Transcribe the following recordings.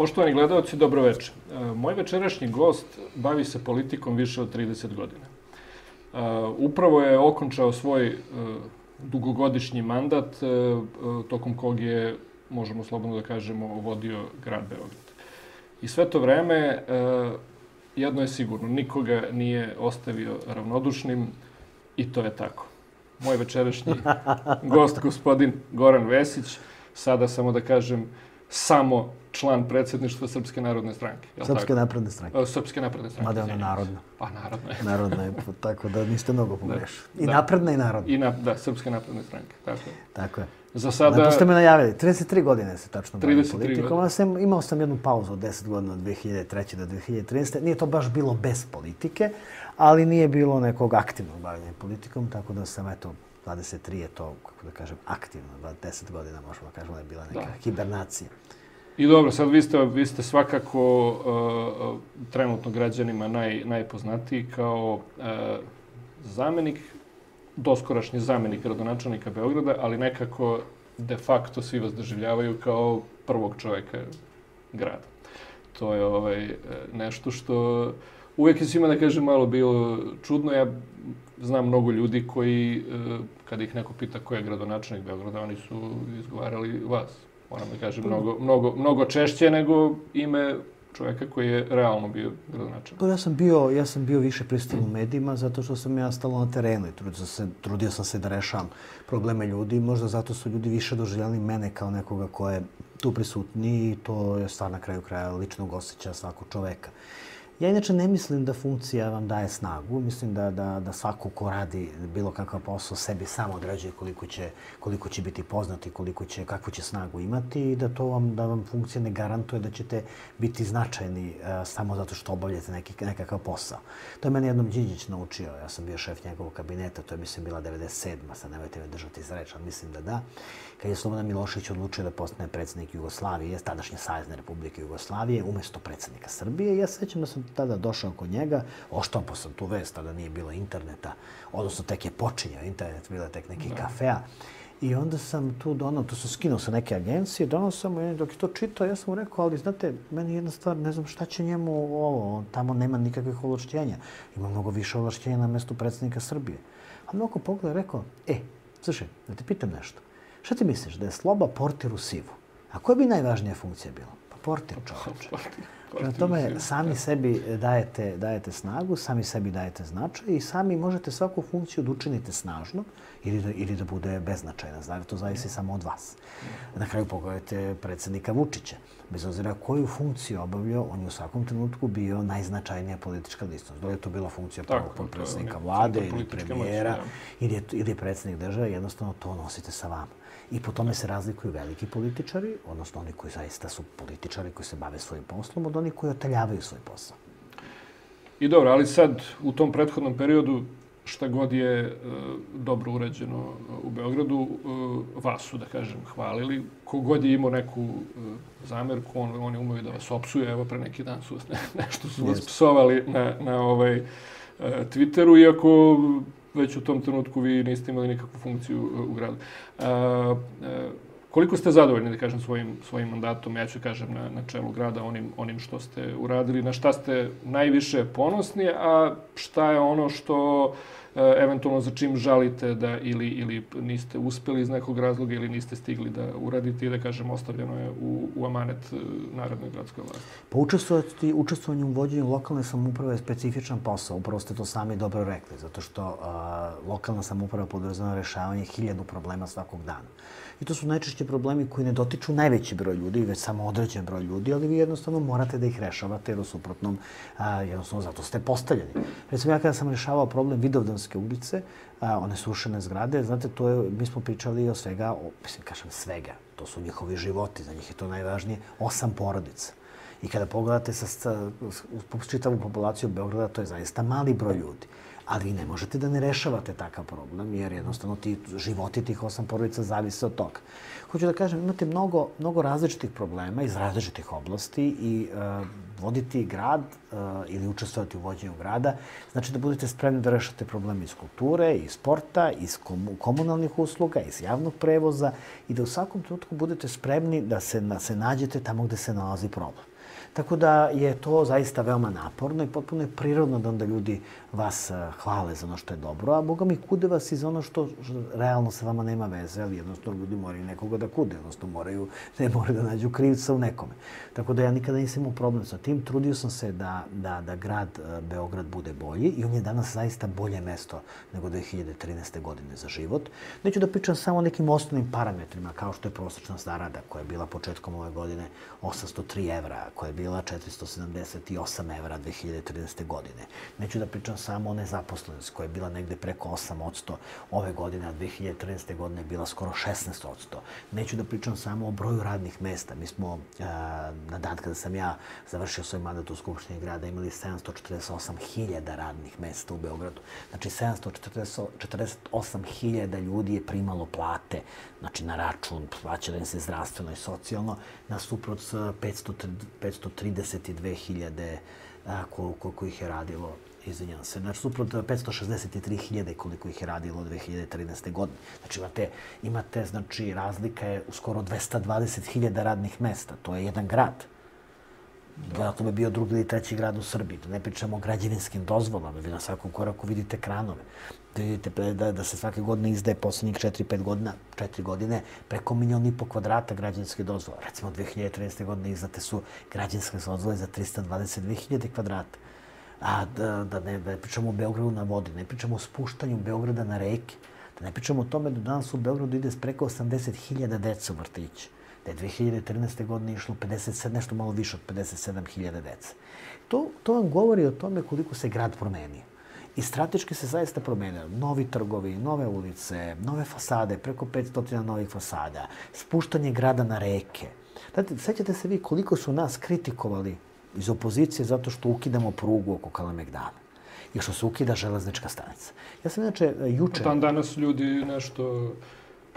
Poštovani gledalci, dobroveče. Moj večerašnji gost bavi se politikom više od 30 godina. Upravo je okončao svoj dugogodišnji mandat, tokom kog je, možemo slobodno da kažemo, vodio grad Beograd. I sve to vreme, jedno je sigurno, nikoga nije ostavio ravnodušnim i to je tako. Moj večerašnji gost, gospodin Goran Vesić, sada samo da kažem, samo član predsedništva Srpske narodne stranke. Srpske napredne stranke. Srpske napredne stranke. Mada je ona narodna. Pa narodna je. narodna je, tako da niste mnogo pogrešili. Da, I da. napredna i narodna. I na, da, Srpske napredne stranke, tako je. Tako je. Za sada... Da, ste me najavili. 33 godine se tačno bavim politikom. Godine. Sam, imao sam jednu pauzu od 10 godina od 2003. do 2013. Nije to baš bilo bez politike, ali nije bilo nekog aktivnog bavljenja politikom, tako da sam, eto, 23 je to, kako da kažem, aktivno. 10 godina možemo da kažemo da je bila neka da. hibernacija. I dobro, sad vi ste, vi ste svakako uh, trenutno građanima naj, najpoznatiji kao uh, zamenik, doskorašnji zamenik gradonačelnika Beograda, ali nekako de facto svi vas doživljavaju kao prvog čoveka grada. To je ovaj, nešto što uvek je svima, da kažem, malo bilo čudno. Ja znam mnogo ljudi koji, kada ih neko pita ko je gradonačelnik Beograda, oni su izgovarali vas moram da kažem, mnogo, mnogo, mnogo češće nego ime čoveka koji je realno bio gradonačelnik. Pa ja sam bio, ja sam bio više prisutan u medijima zato što sam ja stalo na terenu i trudio sam se, trudio sam se da rešavam probleme ljudi. Možda zato su ljudi više doživljali mene kao nekoga ko je tu prisutni i to je stvar na kraju kraja ličnog osjećaja svakog čoveka. Ja inače ne mislim da funkcija vam daje snagu. Mislim da, da, da svako ko radi bilo kakav posao sebi samo određuje koliko će, koliko će biti poznati, koliko će, kakvu će snagu imati i da to vam, da vam funkcija ne garantuje da ćete biti značajni uh, samo zato što obavljate neki, nekakav posao. To je meni jednom Đinđić naučio. Ja sam bio šef njegovog kabineta, to je mislim bila 97. Sad nemojte me držati za reč, ali mislim da da kad je Slobodan Milošević odlučio da postane predsednik Jugoslavije, tadašnje Savezne Republike Jugoslavije, umesto predsednika Srbije. Ja sećam da sam tada došao kod njega, oštampo sam tu vest, tada nije bilo interneta, odnosno tek je počinjao internet, bila tek neki da. kafea. I onda sam tu donao, to sam skinuo sa neke agencije, donao sam mu, dok je to čitao, ja sam mu rekao, ali znate, meni jedna stvar, ne znam šta će njemu ovo, on tamo nema nikakvih ovlašćenja. Ima mnogo više ovlašćenja na mestu predsednika Srbije. A mnogo pogleda rekao, e, slušaj, da te pitam nešto. Šta ti misliš, da je sloba portir u sivu? A koja bi najvažnija funkcija bila? Pa portir čovječe. Prema tome, sami sebi dajete, dajete snagu, sami sebi dajete značaj i sami možete svaku funkciju da učinite snažno ili da, ili da bude beznačajna. Znači, to zavisi samo od vas. Na kraju pogledajte predsednika Vučića. Bez obzira koju funkciju obavljao, on je u svakom trenutku bio najznačajnija politička listnost. Da li je to bila funkcija prvog podpredsjednika vlade ili premijera ili, ili predsednik države, jednostavno to nosite sa vama. I po tome se razlikuju veliki političari, odnosno oni koji zaista su političari koji se bave svojim poslom, od onih koji oteljavaju svoj posao. I dobro, ali sad u tom prethodnom periodu šta god je e, dobro urađeno u Beogradu, e, vas su, da kažem, hvalili. Kogod je imao neku e, zamerku, on, oni umeju da vas opsuje. Evo, pre neki dan su vas ne, nešto su vas psovali na, na ovaj, e, Twitteru, iako već u tom trenutku vi niste imali nikakvu funkciju uh, u gradu. A, a, koliko ste zadovoljni, da kažem, svojim, svojim mandatom, ja ću kažem, na, na čelu grada, onim, onim što ste uradili, na šta ste najviše ponosni, a šta je ono što E, eventualno za čim žalite da ili, ili niste uspeli iz nekog razloga ili niste stigli da uradite i da kažem ostavljeno je u, u amanet e, Narodne gradske vlasti? Pa učestvovati, učestvovanje u vođenju lokalne samouprave je specifičan posao. Upravo ste to sami dobro rekli, zato što a, lokalna samouprava podrazumeva rešavanje hiljadu problema svakog dana. I to su najčešće problemi koji ne dotiču najveći broj ljudi, već samo određen broj ljudi, ali vi jednostavno morate da ih rešavate, jer u suprotnom, a, jednostavno zato ste postavljeni. Recimo, ja kada sam rešavao problem Vidovdanske ulice, a, one sušene zgrade, znate, to je, mi smo pričali o svega, o, mislim, kažem svega, to su njihovi životi, za njih je to najvažnije, osam porodica. I kada pogledate sa, sa, čitavu populaciju Beograda, to je zaista mali broj ljudi ali ne možete da ne rešavate takav problem, jer jednostavno ti životi tih osam porodica zavise od toga. Hoću da kažem, imate mnogo, mnogo različitih problema iz različitih oblasti i uh, voditi grad uh, ili učestvovati u vođenju grada, znači da budete spremni da rešate probleme iz kulture, iz sporta, iz komunalnih usluga, iz javnog prevoza i da u svakom trenutku budete spremni da se, da se nađete tamo gde se nalazi problem. Tako da je to zaista veoma naporno i potpuno je prirodno da onda ljudi vas eh, hvale za ono što je dobro, a Boga mi kude vas i za ono što, realno sa vama nema veze, ali jednostavno ljudi moraju nekoga da kude, odnosno moraju, ne moraju da nađu krivca u nekome. Tako da ja nikada nisam imao problem sa tim. Trudio sam se da, da, da grad eh, Beograd bude bolji i on je danas zaista bolje mesto nego 2013. godine za život. Neću da pričam samo o nekim osnovnim parametrima, kao što je prosječna zarada koja je bila početkom ove godine 803 evra, koja je bila 478 evra 2013. godine. Neću da pričam samo o nezaposlenosti koja je bila negde preko 8% ove godine, a 2013. godine je bila skoro 16%. Neću da pričam samo o broju radnih mesta. Mi smo na dan kada sam ja završio svoj mandat u Skupštini grada imali 748.000 radnih mesta u Beogradu. Znači 748.000 ljudi je primalo plate, znači na račun, plaćali im se zdravstveno i socijalno, nasuprot 532.000 koliko, koliko ih je radilo izvinjam se, znači suprot 563.000 koliko ih je radilo 2013. godine. Znači imate, imate znači razlika je u skoro 220.000 radnih mesta. To je jedan grad. Vjerojatno bi bio drugi ili treći grad u Srbiji. Da ne pričamo o građevinskim dozvolama. Vi na svakom koraku vidite kranove. Da vidite da, da se svake godine izdaje poslednjih 4-5 godina, 4 godine preko milijon i po kvadrata građanske dozvole. Recimo 2013. godine izdate su građanske dozvole za 322.000 kvadrata. A da, da, ne, da pričamo o Beogradu na vodi, ne pričamo o spuštanju Beograda na reke, da ne pričamo o tome da danas u Beogradu ide preko 80.000 deca u vrtići da je 2013. godine išlo 57, nešto malo više od 57.000 dece. To, to vam govori o tome koliko se grad promenio. I strateški se zaista promenio. Novi trgovi, nove ulice, nove fasade, preko 500 novih fasada, spuštanje grada na reke. Znate, sećate se vi koliko su nas kritikovali iz opozicije zato što ukidamo prugu oko Kalemegdana i što se ukida železnička stanica. Ja sam inače juče... Dan danas ljudi nešto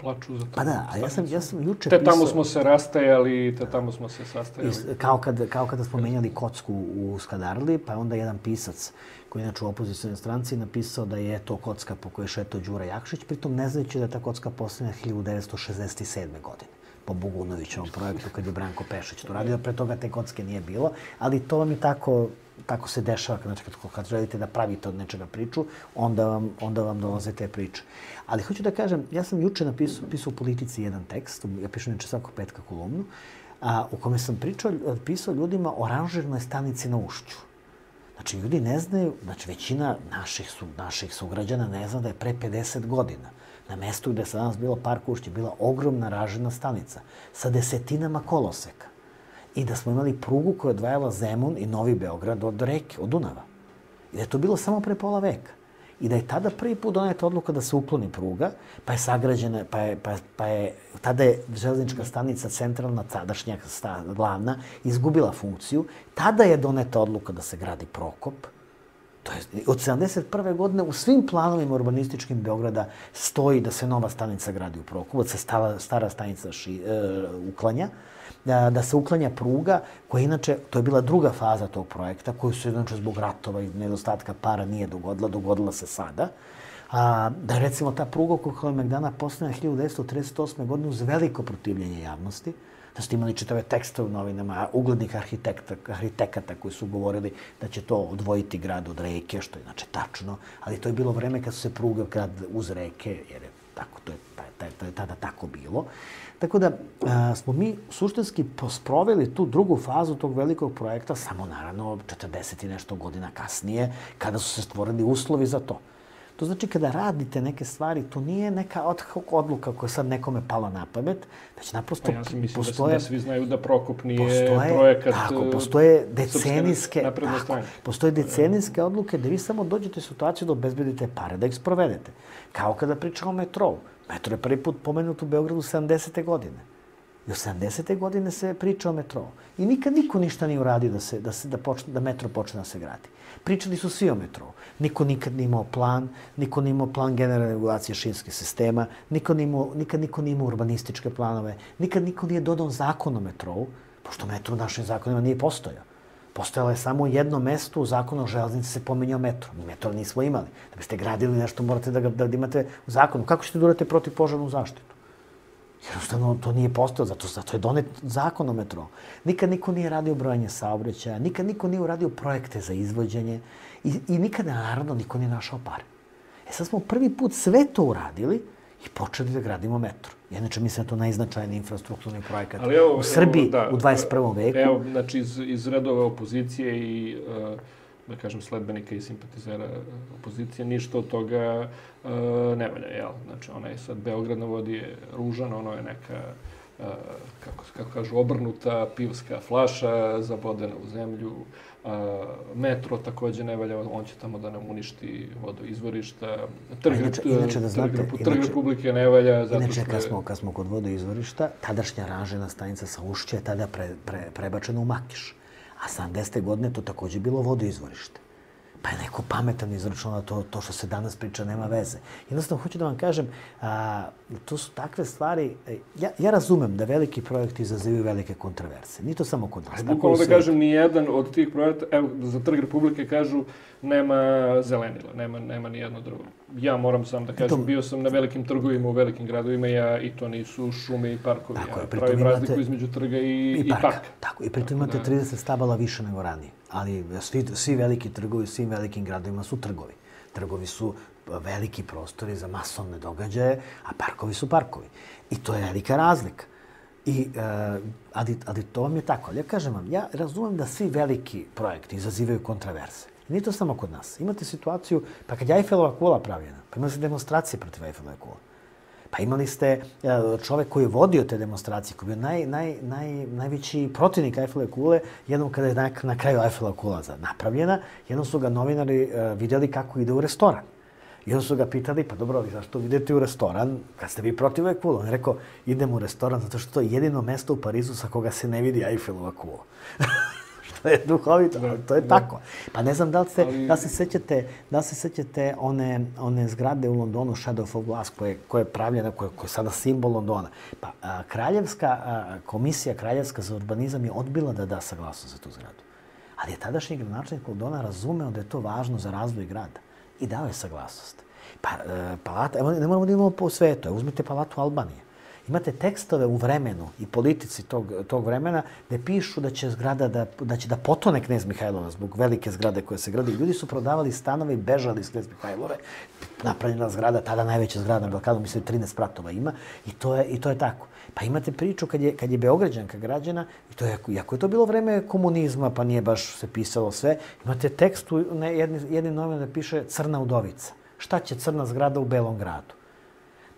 plaču za to. Pa da, a ja sam, ja sam juče te tamo smo se rastajali, te tamo smo se sastajali. Kao, kad, kao kada smo menjali kocku u Skadarli, pa onda jedan pisac koji je inače u opozicijnoj stranci napisao da je to kocka po kojoj šeto Đura Jakšić, pritom ne znajući da je ta kocka posljednja 1967. godine po Bogunovićevom projektu kad je Branko Pešić to radio. Pre toga te kocke nije bilo, ali to vam je tako tako se dešava, znači kad, kad želite da pravite od nečega priču, onda vam, onda vam dolaze te priče. Ali hoću da kažem, ja sam juče napisao, pisao u politici jedan tekst, ja pišem neče svakog petka kolumnu, a, u kome sam pričao, pisao ljudima o ranžirnoj stanici na ušću. Znači, ljudi ne znaju, znači većina naših, su, naših sugrađana ne zna da je pre 50 godina na mestu gde se danas bilo park ušće bila ogromna ražena stanica sa desetinama koloseka i da smo imali prugu koja odvajala Zemun i Novi Beograd od reke, od Dunava. I da je to bilo samo pre pola veka. I da je tada prvi put doneta odluka da se ukloni pruga, pa je sagrađena, pa je, pa, pa je, tada je železnička stanica centralna, tadašnja sta, glavna, izgubila funkciju. Tada je doneta odluka da se gradi Prokop. To je, od 71. godine u svim planovima urbanističkim Beograda stoji da se nova stanica gradi u Prokopu, da se stara, stara stanica ši, e, uklanja da, da se uklanja pruga, koja inače, to je bila druga faza tog projekta, koju se inače zbog ratova i nedostatka para nije dogodila, dogodila se sada. A, da recimo ta pruga oko Kalemegdana postavljena 1938. godine uz veliko protivljenje javnosti, da ste imali čitave tekste u novinama uglednih arhitekta, arhitekata koji su govorili da će to odvojiti grad od reke, što je inače tačno, ali to je bilo vreme kad su se pruge grad uz reke, jer je tako, to je, to je tada tako bilo. Tako da a, smo mi suštinski sproveli tu drugu fazu tog velikog projekta, samo naravno 40 i nešto godina kasnije, kada su se stvorili uslovi za to. To znači kada radite neke stvari, to nije neka odluka koja sad nekome pala na pamet, već naprosto pa ja mislim postoje... Da, da svi znaju da Prokop nije postoje, projekat... Tako, postoje decenijske, tako, postoje decenijske odluke da vi samo dođete u situaciju da obezbedite pare, da ih sprovedete. Kao kada pričamo o metrovu. Metro je prvi put pomenut u Beogradu 70. godine. I u 70. godine se priča o metrou. I nikad niko ništa nije uradio da, se, da, se, da, počne, da metro počne da se gradi. Pričali su svi o metrou. Niko nikad nije imao plan, niko nije imao plan generalne regulacije šinskih sistema, niko nije nikad niko nije imao urbanističke planove, nikad niko nije dodao zakon o metrou, pošto metro u našim zakonima nije postojao. Postojalo je samo jedno mesto u zakonu o železnici se pominjao metro. Metro nismo imali. Da biste gradili nešto, morate da ga da imate u zakonu. Kako ćete da urate protiv požarnu zaštitu? Jednostavno, to nije postao, zato, zato je donet zakon o metro. Nikad niko nije radio brojanje saobraćaja, nikad niko nije uradio projekte za izvođenje i, i nikad, naravno, niko nije našao pare. E sad smo prvi put sve to uradili i počeli da gradimo metro. Inače, mislim da to najznačajniji infrastrukturni projekat evo, u Srbiji evo, da, u 21. veku. Evo, znači, iz, iz redove opozicije i, uh, da kažem, sledbenika i simpatizera opozicije, ništa od toga uh, ne valja, jel? Znači, ona je sad, Beograd na vodi je ružan, ono je neka, uh, kako, kako kažu, obrnuta pivska flaša, zabodena u zemlju, A, metro takođe ne valja, on će tamo da nam uništi vodoizvorišta. Trg, inače, inače da znate, trg, trg inače, Republike ne valja. Zato inače, kad, smo, kad smo kod vodoizvorišta, tadašnja ranžena stanica sa Ušće je tada pre, pre, prebačena u Makiš. A 70. godine to takođe bilo vodoizvorište pa je neko pametan izračunao to, to što se danas priča nema veze. Jednostavno, hoću da vam kažem, a, to su takve stvari, e, ja, ja razumem da veliki projekti izazivaju velike kontroverse. Ni to samo kod nas. Bukvalno da kažem, ni jedan od tih projekta, evo, za Trg Republike kažu, nema zelenila, nema, nema ni jedno drugo. Ja moram sam da kažem, to... bio sam na velikim trgovima u velikim gradovima ja, i to nisu šume i parkovi. Tako ja pravim imate... razliku između trga i, i, parka. i parka. Tako, i pritom imate da. 30 stabala više nego ranije ali svi, svi veliki trgovi, svim velikim gradovima su trgovi. Trgovi su veliki prostori za masovne događaje, a parkovi su parkovi. I to je velika razlika. I, uh, ali, ali to vam je tako. Ali ja kažem vam, ja razumem da svi veliki projekti izazivaju kontraverse. Nije to samo kod nas. Imate situaciju, pa kad je Eiffelova kula pravljena, pa imate demonstracije protiv Eiffelove kule. Pa imali ste e, čovek koji je vodio te demonstracije, koji je bio naj, naj, naj, najveći protivnik Eiffelove kule, jednom kada je na, na kraju Eiffelova kula napravljena, jednom su ga novinari uh, vidjeli kako ide u restoran. I onda su ga pitali, pa dobro, ali zašto idete u restoran kad ste vi protiv ove kule? On je rekao, idem u restoran zato što to je jedino mesto u Parizu sa koga se ne vidi Eiffelova kula. je duhovito, da, to je da. tako. Pa ne znam da li, ste, ali... da se sećate, da se sećate one, one zgrade u Londonu, Shadow of Glass, koje, koje je pravljena, koje, koje je sada simbol Londona. Pa a, kraljevska, a, komisija kraljevska za urbanizam je odbila da da saglasnost za tu zgradu. Ali je tadašnji gradonačelnik Londona razumeo da je to važno za razvoj grada i dao je saglasnost. Pa, e, palata, evo, ne moramo da imamo po svetu, uzmite palatu Albanije imate tekstove u vremenu i politici tog, tog vremena gde pišu da će zgrada da, da će da potone knez Mihajlova zbog velike zgrade koje se gradi. Ljudi su prodavali stanove i bežali iz knez Mihajlove. Napravljena zgrada, tada najveća zgrada na Balkanu, mislim 13 spratova ima i to je, i to je tako. Pa imate priču kad je, kad je Beograđanka građana, i to je, iako je to bilo vreme komunizma, pa nije baš se pisalo sve, imate tekst u ne, jedni, jedni novin da piše Crna udovica. Šta će crna zgrada u Belom gradu?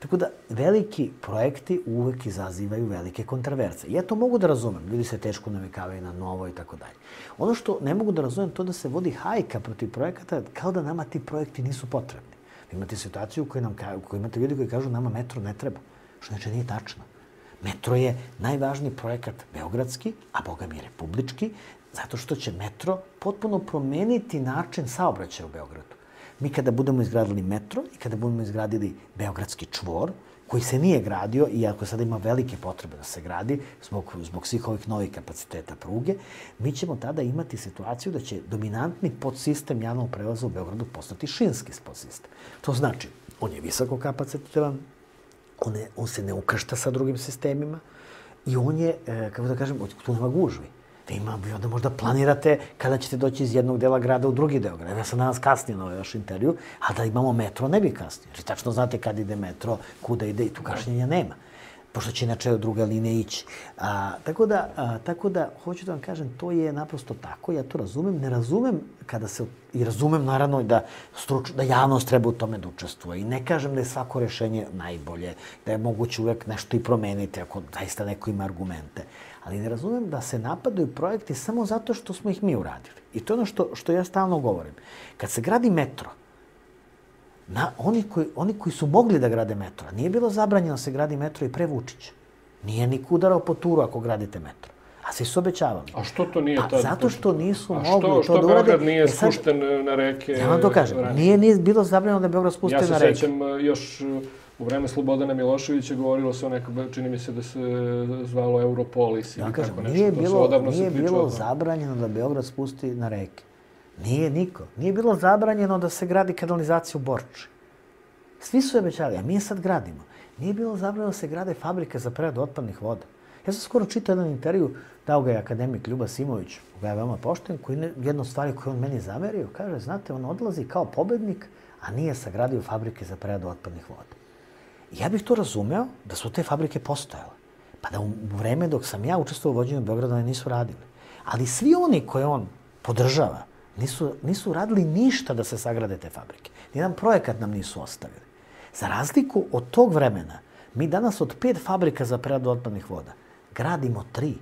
Tako da, veliki projekti uvek izazivaju velike kontraverze. Ja to mogu da razumem. Ljudi se teško navikavaju na novo i tako dalje. Ono što ne mogu da razumem to da se vodi hajka protiv projekata kao da nama ti projekti nisu potrebni. Imate situaciju u kojoj, nam, u kojoj imate ljudi koji kažu nama metro ne treba. Što neče nije tačno. Metro je najvažniji projekat beogradski, a boga mi republički, zato što će metro potpuno promeniti način saobraćaja u Beogradu. Mi kada budemo izgradili metro i kada budemo izgradili Beogradski čvor, koji se nije gradio, iako sada ima velike potrebe da se gradi zbog, zbog svih ovih novih kapaciteta pruge, mi ćemo tada imati situaciju da će dominantni podsistem javnog prevoza u Beogradu postati šinski podsistem. To znači, on je visoko kapacitetan, on, je, on se ne ukršta sa drugim sistemima i on je, e, kako da kažem, tu nema gužvi da ima, vi onda možda planirate kada ćete doći iz jednog dela grada u drugi deo grada. Ja sam danas kasnije na ovaj vaš intervju, a da imamo metro ne bi kasnije. Jer tačno znate kad ide metro, kuda ide i tu kašnjenja nema pošto će inače druga linija ići. A, tako, da, a, tako da, hoću da vam kažem, to je naprosto tako, ja to razumem. Ne razumem kada se, i razumem naravno da, struč, da javnost treba u tome da učestvuje. I ne kažem da je svako rešenje najbolje, da je moguće uvek nešto i promeniti ako zaista neko ima argumente. Ali ne razumem da se napadaju projekti samo zato što smo ih mi uradili. I to je ono što, što ja stalno govorim. Kad se gradi metro, na, oni, koji, oni koji su mogli da grade metro, nije bilo zabranjeno da se gradi metro i pre Vučića. Nije ni udarao po turu ako gradite metro. A svi su obećavali. A što to nije pa, tad? Zato što nisu A mogli što, što to da urade. Beograd nije sad, spušten na reke? Ja vam to kažem. Nije, nije bilo zabranjeno da Beograd spuste na reke. Ja se sećam još u vreme Slobodana Miloševića govorilo se o nekom, čini mi se da se zvalo Europolis ili Ja kažem, tako nešto. nije bilo, se nije o bilo zabranjeno da Beograd spusti na reke. Nije niko. Nije bilo zabranjeno da se gradi kanalizacija u Borči. Svi su obećali, a mi je sad gradimo. Nije bilo zabranjeno da se grade fabrike za preradu otpadnih voda. Ja sam skoro čitao jedan intervju, dao ga je akademik Ljuba Simović, koga je veoma pošten, koji ne, jednu stvari koju on meni zamerio, kaže, znate, on odlazi kao pobednik, a nije sagradio fabrike za preradu otpadnih voda. Ja bih to razumeo da su te fabrike postojale. Pa da u vreme dok sam ja učestvovao u vođenju Beograda one nisu radili. Ali svi oni koje on podržava nisu, nisu radili ništa da se sagrade te fabrike. Nijedan projekat nam nisu ostavili. Za razliku od tog vremena, mi danas od pet fabrika za preradu otpadnih voda gradimo tri.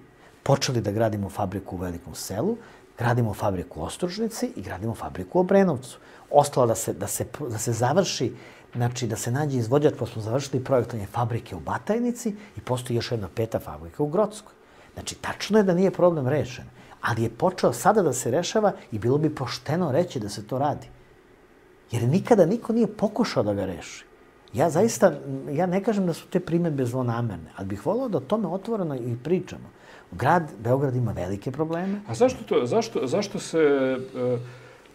Počeli da gradimo fabriku u Velikom selu, gradimo fabriku u Ostružnici i gradimo fabriku u Obrenovcu. Ostalo da se, da se, da se završi, znači da se nađe izvođač, pa smo završili projektovanje fabrike u Batajnici i postoji još jedna peta fabrika u Grocskoj. Znači, tačno je da nije problem rešen, ali je počeo sada da se rešava i bilo bi pošteno reći da se to radi. Jer nikada niko nije pokušao da ga reši. Ja zaista, ja ne kažem da su te primetbe zlonamerne, ali bih volao da o tome otvoreno i pričamo. Grad Beograd ima velike probleme. A zašto, to, zašto, zašto se e,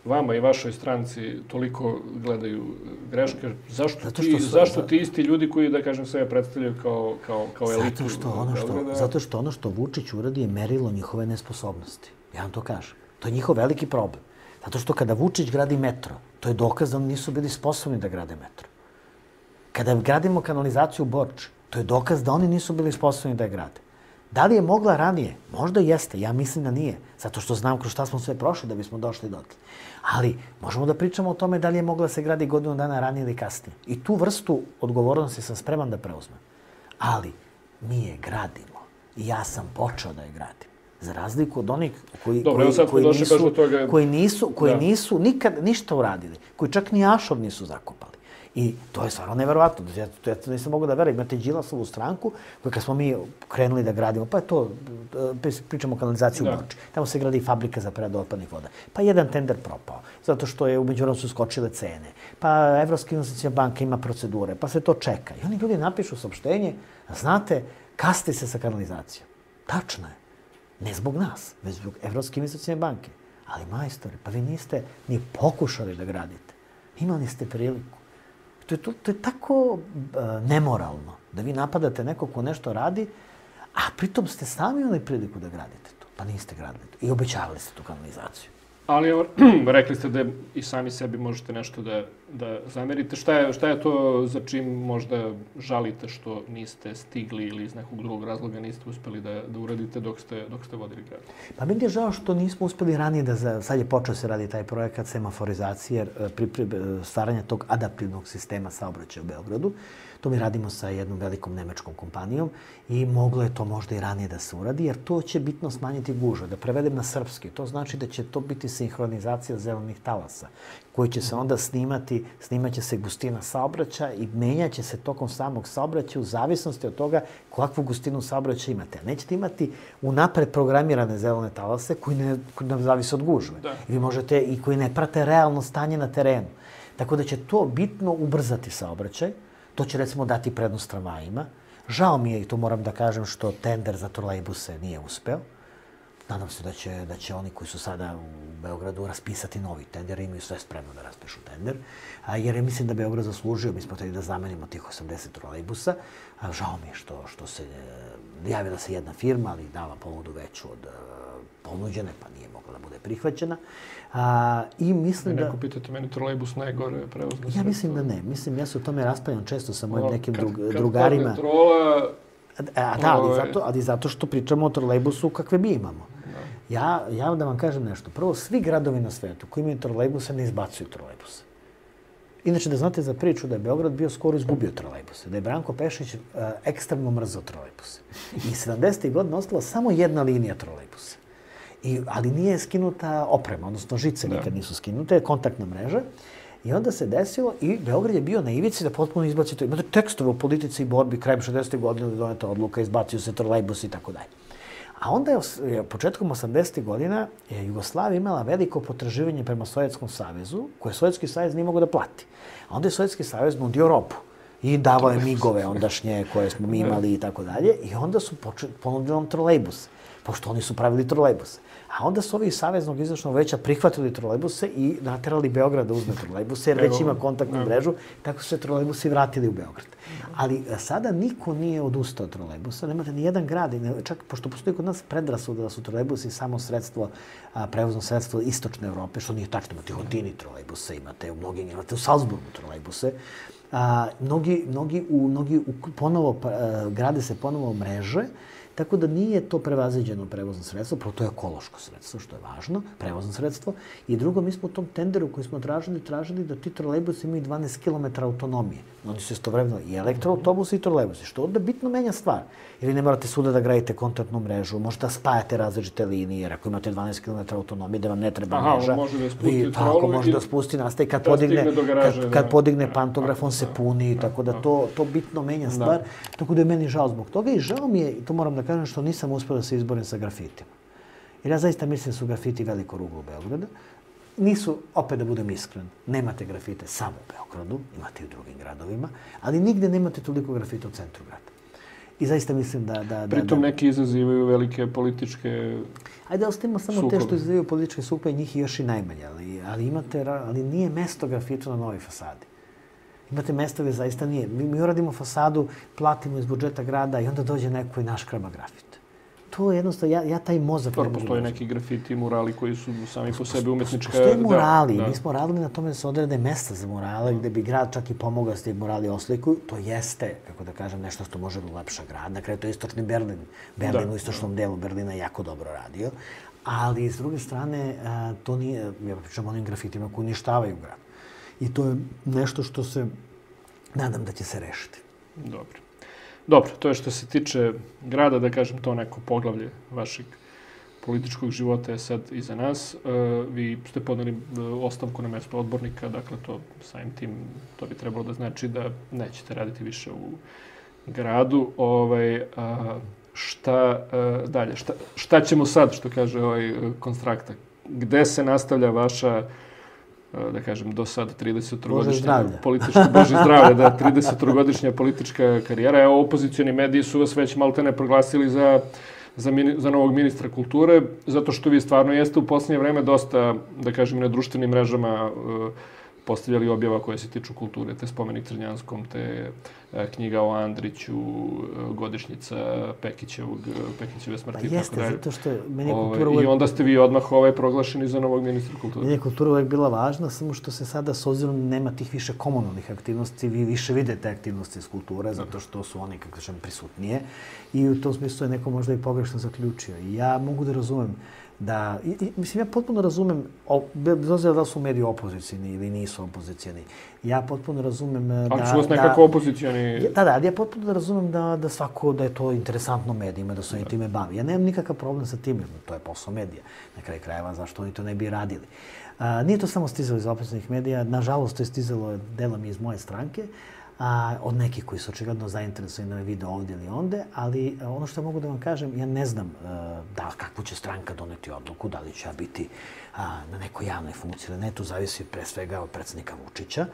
vama i vašoj stranci toliko gledaju greške? Zašto, Zato ti, što su- zašto ti isti ljudi koji, da kažem, sebe predstavljaju kao, kao, kao elitu Zato što, ono što, Beograda, zato što ono što Vučić uradi je merilo njihove nesposobnosti. Ja vam to kažem. To je njihov veliki problem. Zato što kada Vučić gradi metro, to je dokaz da oni nisu bili sposobni da grade metro. Kada gradimo kanalizaciju u Borči, to je dokaz da oni nisu bili sposobni da je grade. Da li je mogla ranije? Možda jeste, ja mislim da nije. Zato što znam kroz šta smo sve prošli da bismo došli dotle. Ali možemo da pričamo o tome da li je mogla da se gradi godinu dana ranije ili kasnije. I tu vrstu odgovornosti sam spreman da preuzmem. Ali mi je gradimo. I ja sam počeo da je gradim. Za razliku od onih koji, Dobro, koji, koji, nisu, toga. koji nisu, koji Da. nisu nikad ništa uradili, koji čak ni ašov nisu zakopali. I to je stvarno neverovatno. Ja, to, ja to nisam mogu da verujem. Imate Đilasovu stranku koja kad smo mi krenuli da gradimo, pa je to, e, pričamo o kanalizaciju Da. u Borči. Tamo se gradi fabrika za preradu otpadnih voda. Pa jedan tender propao, zato što je umeđu vremenu su skočile cene. Pa Evropska investicija banka ima procedure, pa se to čeka. I oni ljudi napišu saopštenje, znate, kasni se sa kanalizacijom. Tačno je. Ne zbog nas, već zbog Evropske investicijne banke. Ali majstori, pa vi niste ni pokušali da gradite. Imali ste priliku. To je, to, to je tako e, nemoralno da vi napadate nekog ko nešto radi, a pritom ste sami imali priliku da gradite to. Pa niste gradili to. I obećavali ste tu kanalizaciju. Ali evo, rekli ste da i sami sebi možete nešto da, da zamerite. Šta je, šta je to za čim možda žalite što niste stigli ili iz nekog drugog razloga niste uspeli da, da uradite dok ste, dok ste vodili grad? Pa meni je žao što nismo uspeli ranije da, za, sad je počeo se radi taj projekat semaforizacije, e, pri, pri, e, stvaranja tog adaptivnog sistema saobraćaja u Beogradu. To mi radimo sa jednom velikom nemačkom kompanijom i moglo je to možda i ranije da se uradi, jer to će bitno smanjiti gužve. Da prevedem na srpski, to znači da će to biti sinhronizacija zelenih talasa, koji će se onda snimati, snimaće se gustina saobraćaja i menjaće se tokom samog saobraćaja u zavisnosti od toga kakvu gustinu saobraćaja imate. A nećete imati unapred programirane zelene talase koji ne, koji ne zavise od gužve. Da. Vi možete i koji ne prate realno stanje na terenu. Tako da će to bitno ubrzati saobraćaj. To će recimo dati prednost tramvajima. Žao mi je, i to moram da kažem, što tender za trolejbuse nije uspeo. Nadam se da će, da će oni koji su sada u Beogradu raspisati novi tender, imaju sve spremno da raspišu tender, a, jer je mislim da Beograd zaslužio, mi smo hteli da zamenimo tih 80 trolejbusa, a žao mi je što, što se e, javila se jedna firma, ali dala ponudu veću od e, ponuđene, pa nije mogla da bude prihvaćena. A, I mislim da... Neko pitate meni trolejbus najgore prevozno Ja mislim da ne. Mislim, ja se o tome raspravljam često sa mojim nekim kad, drug, kad drugarima. padne trola, A, a da, ali Ovaj. zato, ali zato što pričamo o trolejbusu kakve mi imamo. Ja, ja da vam kažem nešto. Prvo, svi gradovi na svetu koji imaju trolejbuse ne izbacuju trolejbuse. Inače, da znate za priču da je Beograd bio skoro izgubio trolejbuse, da je Branko Pešić uh, ekstremno mrzao trolejbuse. I 70. godina ostala samo jedna linija trolejbusa. I, ali nije skinuta oprema, odnosno žice Da. nikad nisu skinute, kontaktna mreža. I onda se desilo i Beograd je bio na ivici da potpuno izbaci to. Imate tekstove o politici i borbi krajem 60. godina da doneta odluka, izbacio se trolejbus i tako dalje. A onda je početkom 80. godina je Jugoslavija imala veliko potraživanje prema Sovjetskom savezu, koje Sovjetski savez nije mogao da plati. A onda je Sovjetski savez nudio robu. I davao je migove ondašnje koje smo mi imali i tako dalje. I onda su počeli, ponudili nam trolejbus, pošto oni su pravili trolejbuse. A onda su ovi iz Saveznog izvršnog veća prihvatili trolejbuse i naterali Beograd da uzme trolejbuse, jer već ima kontaktnu mrežu, tako su se trolejbusi vratili u Beograd. Ali e, sada niko nije odustao od trolejbusa, nemate ni jedan grad, čak pošto postoji kod nas predrasuda da su trolejbusi samo sredstvo, a, prevozno sredstvo istočne Evrope, što nije tačno, imate u Hotini trolejbuse, imate u mnogim, imate u Salzburgu trolejbuse, a, mnogi, mnogi, u, mnogi u, ponovo, a, grade se ponovo mreže, Tako da nije to prevaziđeno prevozno sredstvo, prvo to je ekološko sredstvo, što je važno, prevozno sredstvo. I drugo, mi smo u tom tenderu koji smo tražili, tražili da ti trolejbusi imaju 12 km autonomije. Oni su istovremeno i elektroautobusi i trolejbusi, što onda bitno menja stvar. Ili ne morate svuda da gradite kontaktnu mrežu, možete da spajate različite linije, jer ako imate 12 km autonomije, da vam ne treba Aha, mreža. Aha, može da spusti vi, tako, može da spusti, nastaje kad da podigne, garaže, kad, kad da. podigne pantograf, on se puni, da, tako da to, to bitno menja stvar. Da. Tako da je meni žao zbog toga i žao mi je, to moram da kažem, što nisam uspio da se izborim sa grafitima. Jer ja zaista mislim da su grafiti veliko ruglo Beograda. Nisu, opet da budem iskren, nemate grafite samo u Beogradu, imate i u drugim gradovima, ali nigde nemate toliko grafita u centru grada. I zaista mislim da... da, da Pritom da, neki izazivaju velike političke Ajde, ostavimo samo sukobe. te što izazivaju političke sukobe, njih je još i najmanje, ali, ali, imate, ali nije mesto grafitu na novoj fasadi. Imate mesta gde zaista nije. Mi, mi uradimo fasadu, platimo iz budžeta grada i onda dođe neko i naškraba grafit. To je jednostavno, ja, ja taj mozak Dobro, postoje neki grafiti murali koji su sami po sebi umetnička... Postoje da, murali. Da, da. Mi smo radili na tome da se odrede mesta za murale, gde bi grad čak i pomogao da se murali oslikuju. To jeste, kako da kažem, nešto što može da ulepša grad. Na kraju to je istočni Berlin. Berlin da. u istočnom delu Berlina jako dobro radio. Ali, s druge strane, to nije, ja pričam o onim grafitima koji uništavaju grad. I to je nešto što se, nadam da će se rešiti. Dobro. Dobro, to je što se tiče grada, da kažem, to neko poglavlje vašeg političkog života je sad iza nas. E, vi ste podali e, ostavku na mesto odbornika, dakle to samim tim, to bi trebalo da znači da nećete raditi više u gradu. Ovaj, a, šta a, e, dalje? Šta, šta ćemo sad, što kaže ovaj konstrakta? Gde se nastavlja vaša da kažem, do sad 33-godišnja politička, Bože zdravlje, da, 33-godišnja politička karijera. Evo, opozicijoni mediji su vas već malte ne proglasili za, za, mini, za novog ministra kulture, zato što vi stvarno jeste u poslednje vreme dosta, da kažem, na društvenim mrežama uh, postavljali objava koje se tiču kulture, te spomenik Crnjanskom, te e, knjiga o Andriću, e, godišnjica Pekićevog, Pekićeve smrti. Pa jeste, tako zato što je meni ovaj, kultura uvek... I onda ste vi odmah ovaj proglašeni za novog ministra kulture. Meni je kultura uvek bila važna, samo što se sada, s obzirom nema tih više komunalnih aktivnosti, vi više vidite aktivnosti iz kulture, zato što su oni, kako kažem, prisutnije. I u tom smislu je neko možda i pogrešno zaključio. I ja mogu da razumem da, i, i, mislim, ja potpuno razumem, bez obzira da su mediji opozicijni ili nisu opozicijni, ja potpuno razumem e, da... Ali su vas nekako da, opozicijani... Da, da, ja potpuno da razumem da, da svako, da je to interesantno medijima, da se oni time bavi. Ja nemam nikakav problem sa tim, to je posao medija. Na kraju krajeva, zašto oni to ne bi radili. A, nije to samo stizalo iz opozicijnih medija, nažalost to je stizalo delom iz moje stranke, a, od nekih koji su očigledno zainteresovani da me vide ovdje ili onde, ali a, ono što mogu da vam kažem, ja ne znam a, da kakvu će stranka doneti odluku, da li će ja biti a, na nekoj javnoj funkciji ili ne, to zavisi pre svega od predsednika Vučića,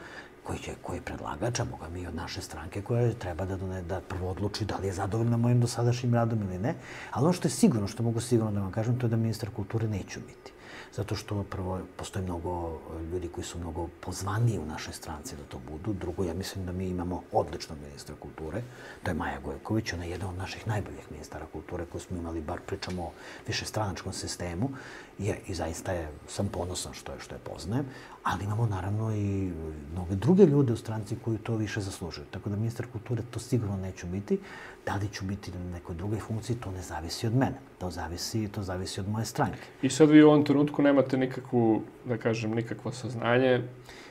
koji, će, koji je predlagač, a boga mi od naše stranke koja treba da, done, da prvo odluči da li je zadovoljna mojim dosadašnjim radom ili ne. Ali ono što je sigurno, što mogu sigurno da vam kažem, to je da ministar kulture neću biti zato što prvo postoji mnogo e, ljudi koji su mnogo pozvaniji u našoj stranci da to budu. Drugo, ja mislim da mi imamo odličnog ministra kulture, to je Maja Gojković, ona je jedan od naših najboljih ministara kulture koji smo imali, bar pričamo o višestranačkom sistemu, je, i zaista je, sam ponosan što je, što je poznajem, ali imamo naravno i mnoge druge ljude u stranci koji to više zaslužuju. Tako da ministar kulture to sigurno neću biti. Da li ću biti na nekoj drugoj funkciji, to ne zavisi od mene. To zavisi, to zavisi od moje stranke. I sad vi u ovom trenutku nemate nikakvu, da kažem, nikakvo saznanje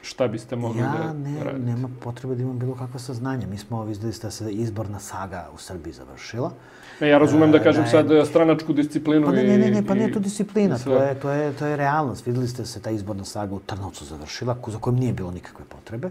šta biste mogli ja da ne, radite? Ja nema potrebe da imam bilo kakvo saznanje. Mi smo, ste da se izborna saga u Srbiji završila. Ne, ja razumem da kažem da je... sad stranačku disciplinu pa ne, ne, ne, ne, pa ne, to disciplina, to je, to, je, to je realnost. Videli ste se ta izborna saga u Trnovcu završila, za kojom nije bilo nikakve potrebe.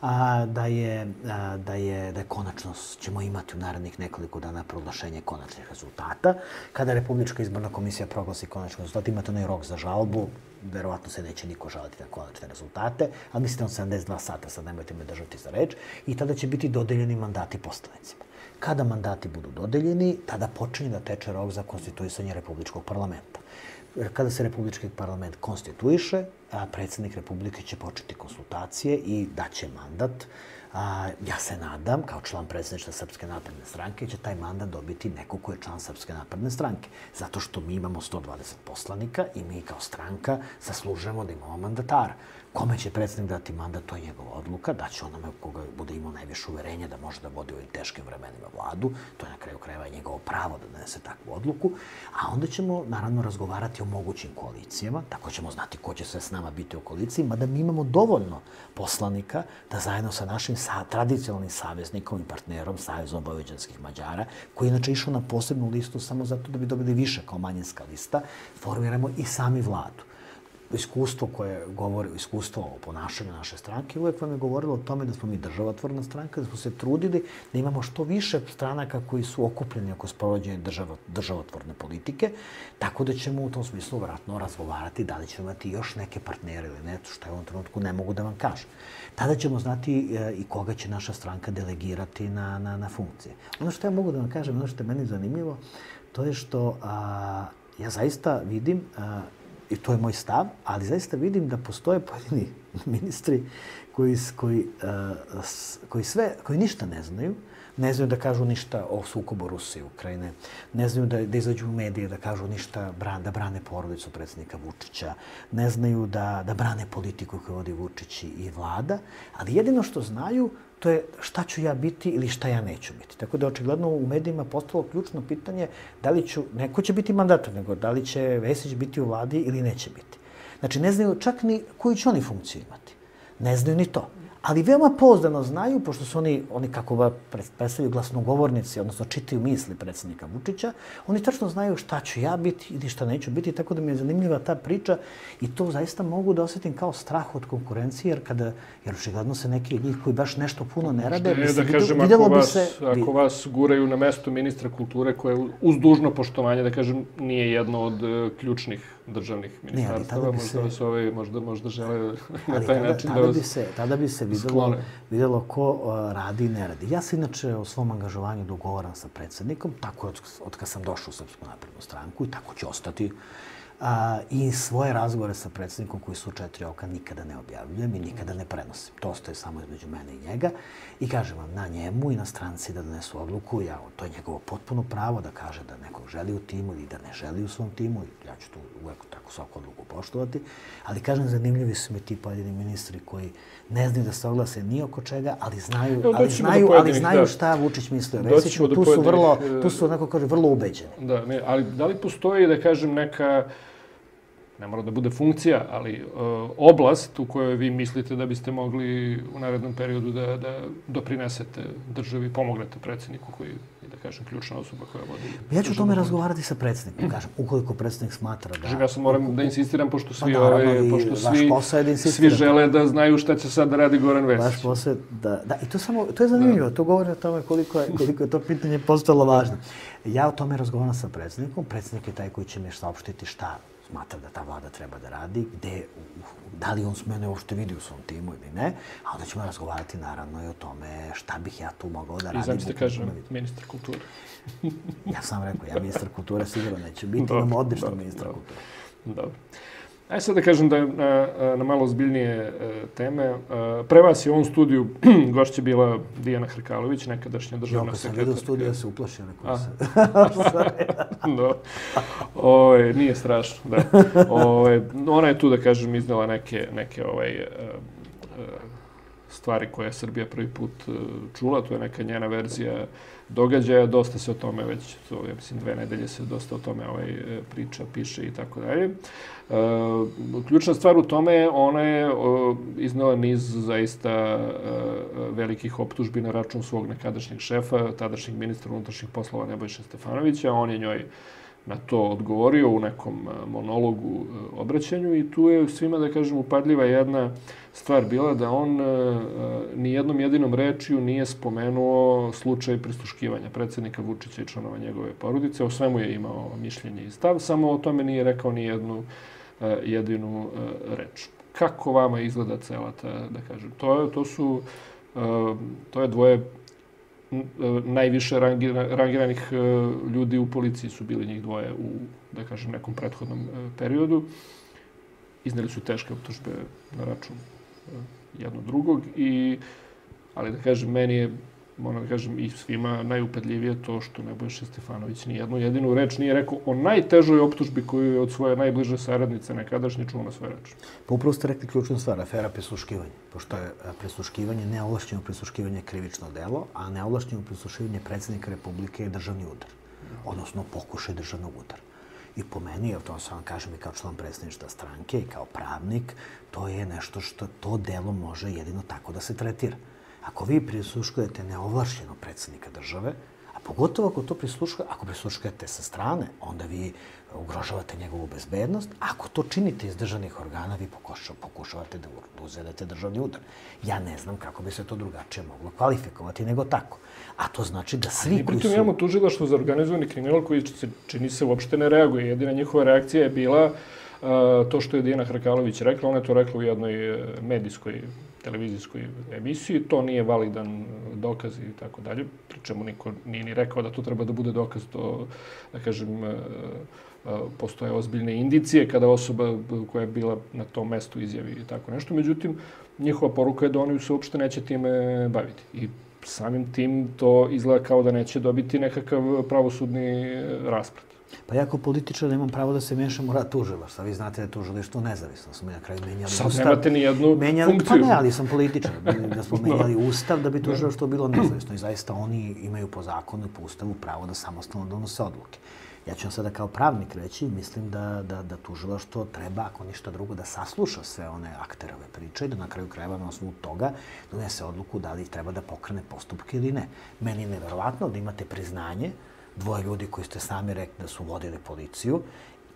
A, da, je, a, da, je, da je konačno ćemo imati u narednih nekoliko dana proglašenje konačnih rezultata. Kada Republička izborna komisija proglasi konačni rezultat, imate onaj rok za žalbu, verovatno se neće niko žaliti na konačne rezultate, ali mislite on 72 sata, sad nemojte me držati za reč, i tada će biti dodeljeni mandati poslanicima. Kada mandati budu dodeljeni, tada počinje da teče rok za konstituisanje Republičkog parlamenta. Kada se Republički parlament konstituiše, a predsednik Republike će početi konsultacije i daće mandat. A, ja se nadam, kao član predsjedništva Srpske napredne stranke, će taj mandat dobiti neko ko je član Srpske napredne stranke. Zato što mi imamo 120 poslanika i mi kao stranka zaslužujemo da imamo mandatara. Kome će predsednik dati mandat, to je njegova odluka, da će onome koga bude imao najviše uverenja da može da vodi u teškim vremenima vladu, to je na kraju krajeva njegovo pravo da donese takvu odluku, a onda ćemo naravno razgovarati o mogućim koalicijama, tako ćemo znati ko će sve s nama biti u koaliciji, mada mi imamo dovoljno poslanika da zajedno sa našim sa, tradicionalnim saveznikom i partnerom, Savezom Bojođanskih Mađara, koji je inače išao na posebnu listu samo zato da bi dobili više kao manjinska lista, formiramo i sami vladu iskustvo koje govori, iskustvo o ponašanju naše stranke, uvek vam je govorilo o tome da smo mi državotvorna stranka, da smo se trudili da imamo što više stranaka koji su okupljeni oko sprovođenja država, državotvorne politike, tako da ćemo u tom smislu vratno razgovarati da li ćemo imati još neke partnere ili ne, što je u ovom trenutku ne mogu da vam kažem. Tada ćemo znati e, i koga će naša stranka delegirati na, na, na funkcije. Ono što ja mogu da vam kažem, ono što je meni zanimljivo, to je što a, ja zaista vidim a, i to je moj stav, ali zaista vidim da postoje pojedini ministri koji, koji, uh, koji, sve, koji ništa ne znaju, ne znaju da kažu ništa o sukobu Rusije i Ukrajine, ne znaju da, da izađu u medije da kažu ništa, bran, da brane porodicu predsjednika Vučića, ne znaju da, da brane politiku koju vodi Vučić i vlada, ali jedino što znaju to je šta ću ja biti ili šta ja neću biti. Tako da očigledno u medijima postalo ključno pitanje da li ću, neko će biti mandator, nego da li će Vesić biti u vladi ili neće biti. Znači, ne znaju čak ni koju će oni funkciju imati. Ne znaju ni to ali veoma pozdano znaju, pošto su oni, oni kako ga predstavljaju glasnogovornici, odnosno čitaju misli predsjednika Vučića, oni tačno znaju šta ću ja biti ili šta neću biti, tako da mi je zanimljiva ta priča i to zaista mogu da osetim kao strah od konkurencije, jer kada, jer očigledno se neki od njih koji baš nešto puno ne rade, bi se da kažem, videlo, ako vas, se... Ako vas guraju na mesto ministra kulture, koje uz dužno poštovanje, da kažem, nije jedno od uh, ključnih državnih ministarstava, možda se... ove, možda, možda žele na taj tada, način tada da vas bi se, Tada bi se videlo, videlo ko uh, radi i ne radi. Ja se inače o svom angažovanju dogovaram sa predsednikom, tako je od, od kad sam došao u Srpsku naprednu stranku i tako će ostati a, i svoje razgovore sa predsjednikom koji su četiri oka nikada ne objavljujem i nikada ne prenosim. To ostaje samo između mene i njega. I kažem vam, na njemu i na stranci da donesu odluku, ja, to je njegovo potpuno pravo da kaže da nekog želi u timu ili da ne želi u svom timu. Ja ću tu uvek tako svaku odluku poštovati. Ali kažem, zanimljivi su mi ti pojedini ministri koji ne znaju da se oglase ni oko čega, ali znaju, no, ali znaju, ali znaju da. šta Vučić misli o Vesiću. Tu su vrlo, tu su, onako kaže, vrlo ubeđeni. Da, ne, ali da li postoji, da kažem, neka ne mora da bude funkcija, ali uh, oblast u kojoj vi mislite da biste mogli u narednom periodu da, da doprinesete državi, pomognete predsjedniku koji je, da kažem, ključna osoba koja vodi... Ja ću o tome razgovarati sa predsjednikom, kažem, ukoliko predsjednik smatra da... Kažem, ja sam moram da insistiram, pošto svi, pa, ove, pošto svi, da svi žele da znaju šta će sad da radi Goran Vesić. Vaš posao je da... Da, i to, samo, to je zanimljivo, da. to govori o tome koliko je, koliko je to pitanje postalo važno. Ja o tome razgovaram sa predsjednikom, predsjednik je taj koji će mi saopštiti šta smatra da ta vlada treba da radi, gde, da li on mene uopšte vidi u svom timu ili ne, a onda ćemo razgovarati naravno i o tome šta bih ja tu mogao da radim. I znam ćete kažem ministar kulture. ja sam rekao, ja ministar kulture sigurno neću biti, imamo odličnog ministra kulture. Dobro. Ajde sad da kažem da je na, na malo zbiljnije e, teme. E, pre vas je u ovom studiju gošće bila Dijana Hrkalović, nekadašnja državna sekretarka. Ja, kad sam vidio studiju, ja se uplašio neko se. no. Ove, nije strašno, da. Ove, ona je tu, da kažem, iznela neke, neke ovaj, e, stvari koje je Srbija prvi put čula. To je neka njena verzija događaja. Dosta se o tome već, to, ja mislim, dve nedelje se dosta o tome ovaj, priča, piše i tako dalje. E, ključna stvar u tome je, ona je iznala niz zaista e, velikih optužbi na račun svog nekadašnjeg šefa, tadašnjeg ministra unutrašnjih poslova Nebojša Stefanovića. On je njoj na to odgovorio u nekom monologu obraćanju i tu je svima, da kažem, upadljiva jedna stvar bila da on ni jednom jedinom rečiju nije spomenuo slučaj prisluškivanja predsednika Vučića i članova njegove porodice. O svemu je imao mišljenje i stav, samo o tome nije rekao ni jednu jedinu reč. Kako vama izgleda cela ta, da kažem, to, to su, to je dvoje najviše rangiranih e, ljudi u policiji su bili njih dvoje u, da kažem, nekom prethodnom e, periodu. Izneli su teške optužbe na račun e, jednog drugog i ali da kažem meni je moram da kažem, i svima najupadljivije to što Nebojša Stefanović ni jednu jedinu reč nije rekao o najtežoj optužbi koju je od svoje najbliže saradnice nekadašnje čuo na svoj reč. Pa upravo ste rekli ključnu stvar, afera prisluškivanja. Pošto je prisluškivanje, neovlašćeno prisluškivanje krivično delo, a neovlašćeno prislušivanje predsednika Republike je državni udar. Odnosno, pokušaj državnog udara. I po meni, evo to sam vam kažem i kao član predstavništva stranke i kao pravnik, to je nešto što to delo može jedino tako da se tretira. Ako vi prisluškujete neovlašćeno predsednika države, a pogotovo ako to prisluškujete, ako prisluškujete sa strane, onda vi ugrožavate njegovu bezbednost. Ako to činite iz državnih organa, vi pokušavate da uzedete državni udar. Ja ne znam kako bi se to drugačije moglo kvalifikovati nego tako. A to znači da svi koji su... imamo tužilaštvo za organizovani kriminal koji se, čini se uopšte ne reaguje. Jedina njihova reakcija je bila uh, to što je Dijana Hrkalović rekla. Ona je to rekla u jednoj uh, medijskoj televizijskoj emisiji, to nije validan dokaz i tako dalje, pričemu niko nije ni rekao da to treba da bude dokaz, to, da kažem, e, e, postoje ozbiljne indicije kada osoba koja je bila na tom mestu izjavi i tako nešto. Međutim, njihova poruka je da oni se uopšte neće time baviti. I samim tim to izgleda kao da neće dobiti nekakav pravosudni rasprat. Pa ja kao političar imam pravo da se mešam u rad tužilaštva. Vi znate da je tužilaštvo nezavisno. Smo na kraju menjali Sad ustav. Sad nemate ni jednu menjali, funkciju. Pa ne, ali sam političar. Da smo menjali ustav da bi tužilaštvo bilo nezavisno. I zaista oni imaju po zakonu i po ustavu pravo da samostalno donose odluke. Ja ću vam sada kao pravnik reći, mislim da, da, da tužilaštvo treba, ako ništa drugo, da sasluša sve one akterove priče i da na kraju krajeva na osnovu toga donese odluku da li treba da pokrene postupke ili ne. Meni je neverovatno da imate priznanje dvoje ljudi koji ste sami rekli da su vodili policiju,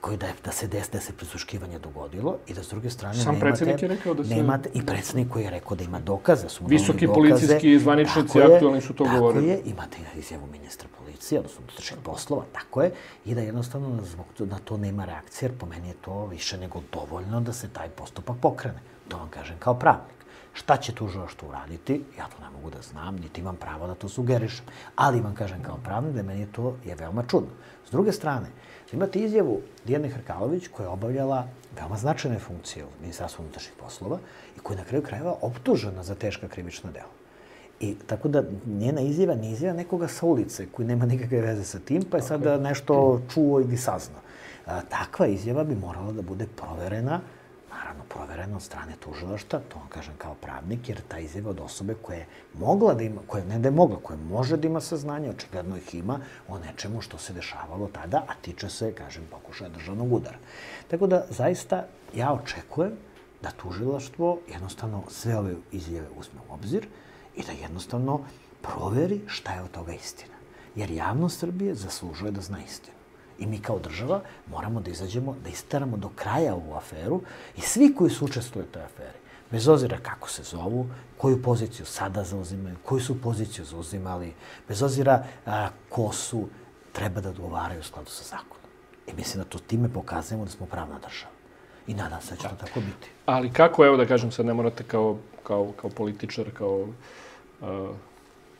koji da, da se des, da se prisluškivanje dogodilo i da s druge strane Sam nemate, predsednik je rekao da se... nemate, i predsednik koji je rekao da ima dokaze, da su Visoki dokaze, policijski zvaničnici aktualni su to tako govorili. Tako je, imate izjavu ministra policije, odnosno unutrašnjih poslova, tako je, i da jednostavno zbog na to nema reakcije, jer po meni je to više nego dovoljno da se taj postupak pokrene. To vam kažem kao pravnik. Šta će tužilaštvo uraditi, ja to ne mogu da znam, niti imam pravo da to sugerišem. Ali vam kažem kao pravnik da meni to je veoma čudno. S druge strane, imate izjavu Dijane Hrkalović koja je obavljala veoma značajne funkcije u Ministarstvu unutrašnjih poslova i koja je na kraju krajeva optužena za teška krivična dela. I tako da njena izjava nije izjava nekoga sa ulice koji nema nikakve veze sa tim, pa je sada nešto čuo ili saznao. Takva izjava bi morala da bude proverena naravno provereno od strane tužilašta, to vam kažem kao pravnik, jer ta izjava od osobe koja je mogla da ima, koja ne da je mogla, koja može da ima saznanje, očigledno ih ima o nečemu što se dešavalo tada, a tiče se, kažem, pokušaja državnog udara. Tako da, zaista, ja očekujem da tužilaštvo jednostavno sve ove izjave uzme u obzir i da jednostavno proveri šta je od toga istina. Jer javnost Srbije zaslužuje da zna istinu. I mi kao država moramo da izađemo, da istaramo do kraja ovu aferu i svi koji su učestvuju u toj aferi, bez ozira kako se zovu, koju poziciju sada zauzimaju, koju su poziciju zauzimali, bez ozira a, ko su, treba da odgovaraju u skladu sa zakonom. I mislim da to time pokazujemo da smo pravna država. I nadam se da će to tako biti. Ali kako, evo da kažem, sad ne morate kao, kao, kao političar, kao uh,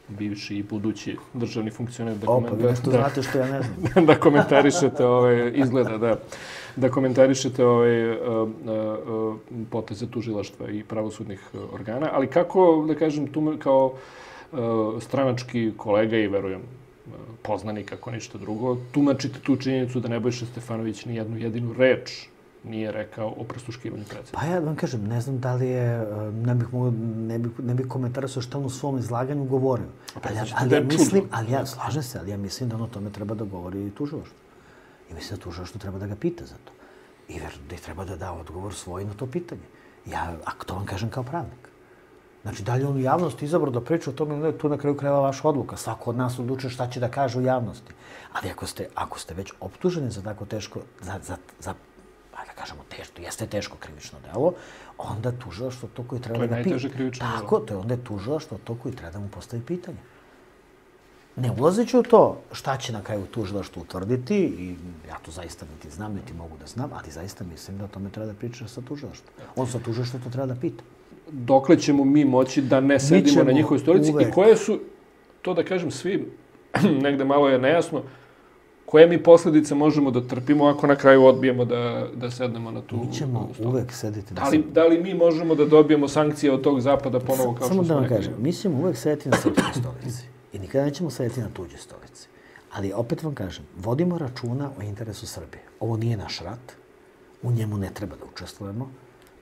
bivši i budući državni funkcioner da Opa, vi nešto da, znate što ja ne znam. da komentarišete ove, izgleda da, da komentarišete ove, uh, uh, poteze tužilaštva i pravosudnih organa, ali kako, da kažem, tu kao uh, stranački kolega i verujem poznanik, ako ništa drugo, tumačite tu činjenicu da Nebojša Stefanović ni jednu jedinu reč nije rekao o prisluškivanju predsjednika. Pa ja vam kažem, ne znam da li je, e, ne bih, mogu, ne bih, ne bih komentarisao šta on u svom izlaganju govorio. Ali, ja, ali ja mislim, ali ja, slažem se, ali ja mislim da on o tome treba da govori i tužilaštvo. I mislim da tužilaštvo treba da ga pita za to. I ver, da treba da da odgovor svoj na to pitanje. Ja, ako to vam kažem kao pravnik. Znači, da li on u javnosti izabrao da priča o tome, ne, tu na kraju krajeva vaša odluka. Svako od nas odlučuje šta će da kaže u javnosti. Ali ako ste, ako ste već optuženi za tako teško, za, za, za da kažemo, teško, jeste teško krivično delo, onda tužilaštvo to koji treba to je da najteže krivično delo. Tako, to je onda je tužilaštvo to koji treba da mu postavi pitanje. Ne ulazeći u to šta će na kraju tužilaštvo utvrditi, i ja to zaista niti znam, niti mogu da znam, ali zaista mislim da o tome treba da priča sa tužilaštvom. On sa tužilaštvom to treba da pita. Dokle ćemo mi moći da ne sedimo na njihovoj stolici i koje su, to da kažem svi, negde malo je nejasno, koje mi posljedice možemo da trpimo ako na kraju odbijemo da, da sednemo na tu Mi ćemo stolicu? uvek sedeti na Da li, da li mi možemo da dobijemo sankcije od tog zapada ponovo kao Samo što da vam kažem, mi ćemo uvek sedeti na srpskoj stolici. I nikada nećemo sedeti na tuđoj stolici. Ali opet vam kažem, vodimo računa o interesu Srbije. Ovo nije naš rat, u njemu ne treba da učestvujemo,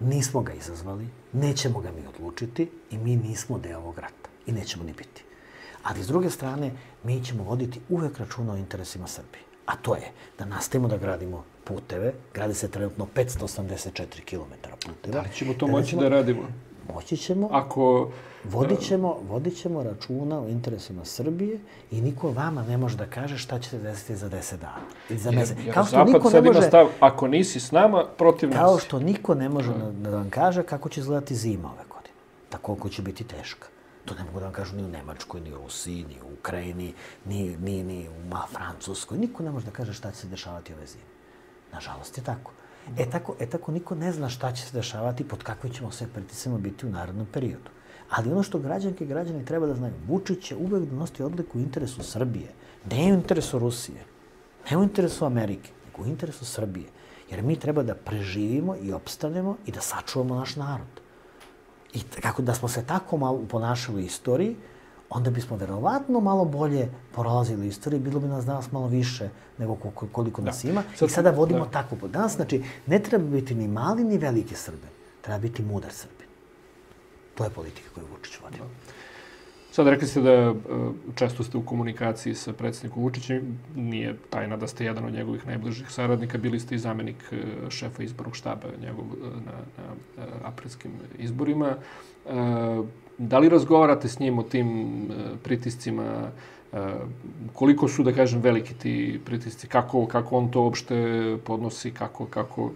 nismo ga izazvali, nećemo ga mi odlučiti i mi nismo deo ovog rata. I nećemo ni biti. Ali s druge strane, mi ćemo voditi uvek računa o interesima Srbije. A to je da nastavimo da gradimo puteve, gradi se trenutno 584 km puteva. Da li ćemo to Da moći recimo, da radimo? Moći ćemo, Ako Vodit ćemo, vodit ćemo računa o interesima Srbije i niko vama ne može da kaže šta će se desiti za 10 dana. Ili za mesec. jer Kao što Zapad niko ne može, stav, ako nisi s nama, protiv nas. kao što niko ne može da, da vam kaže kako će izgledati zima ove godine. Da koliko će biti teška. To ne mogu da vam kažu ni u Nemačkoj, ni u Rusiji, ni u Ukrajini, ni, ni, ni u Ma, Francuskoj. Niko ne može da kaže šta će se dešavati ove zime. Nažalost je tako. E tako, e tako niko ne zna šta će se dešavati, pod kakvim ćemo sve pritisima biti u narodnom periodu. Ali ono što građanke i građani treba da znaju, Vučić će uvek donositi odliku u interesu Srbije, ne u interesu Rusije, ne u interesu Amerike, nego u interesu Srbije. Jer mi treba da preživimo i opstanemo i da sačuvamo naš narod. I kako da smo se tako malo ponašali u istoriji, onda bismo verovatno malo bolje prolazili u istoriji, bilo bi nas danas malo više nego koliko, koliko nas ima. Sad- I sada vodimo da. takvu... Danas, znači, ne treba biti ni mali ni veliki Srbin. Treba biti mudar Srbin. To je politika koju Vučić vodi. Sad rekli ste da e, često ste u komunikaciji sa predsjednikom Vučićem. Nije tajna da ste jedan od njegovih najbližih saradnika. Bili ste i zamenik e, šefa izbornog štaba njegov e, na, na aprilskim izborima. Da li razgovarate s njim o tim pritiscima? Koliko su, da kažem, veliki ti pritisci? Kako, kako on to uopšte podnosi? Kako, kako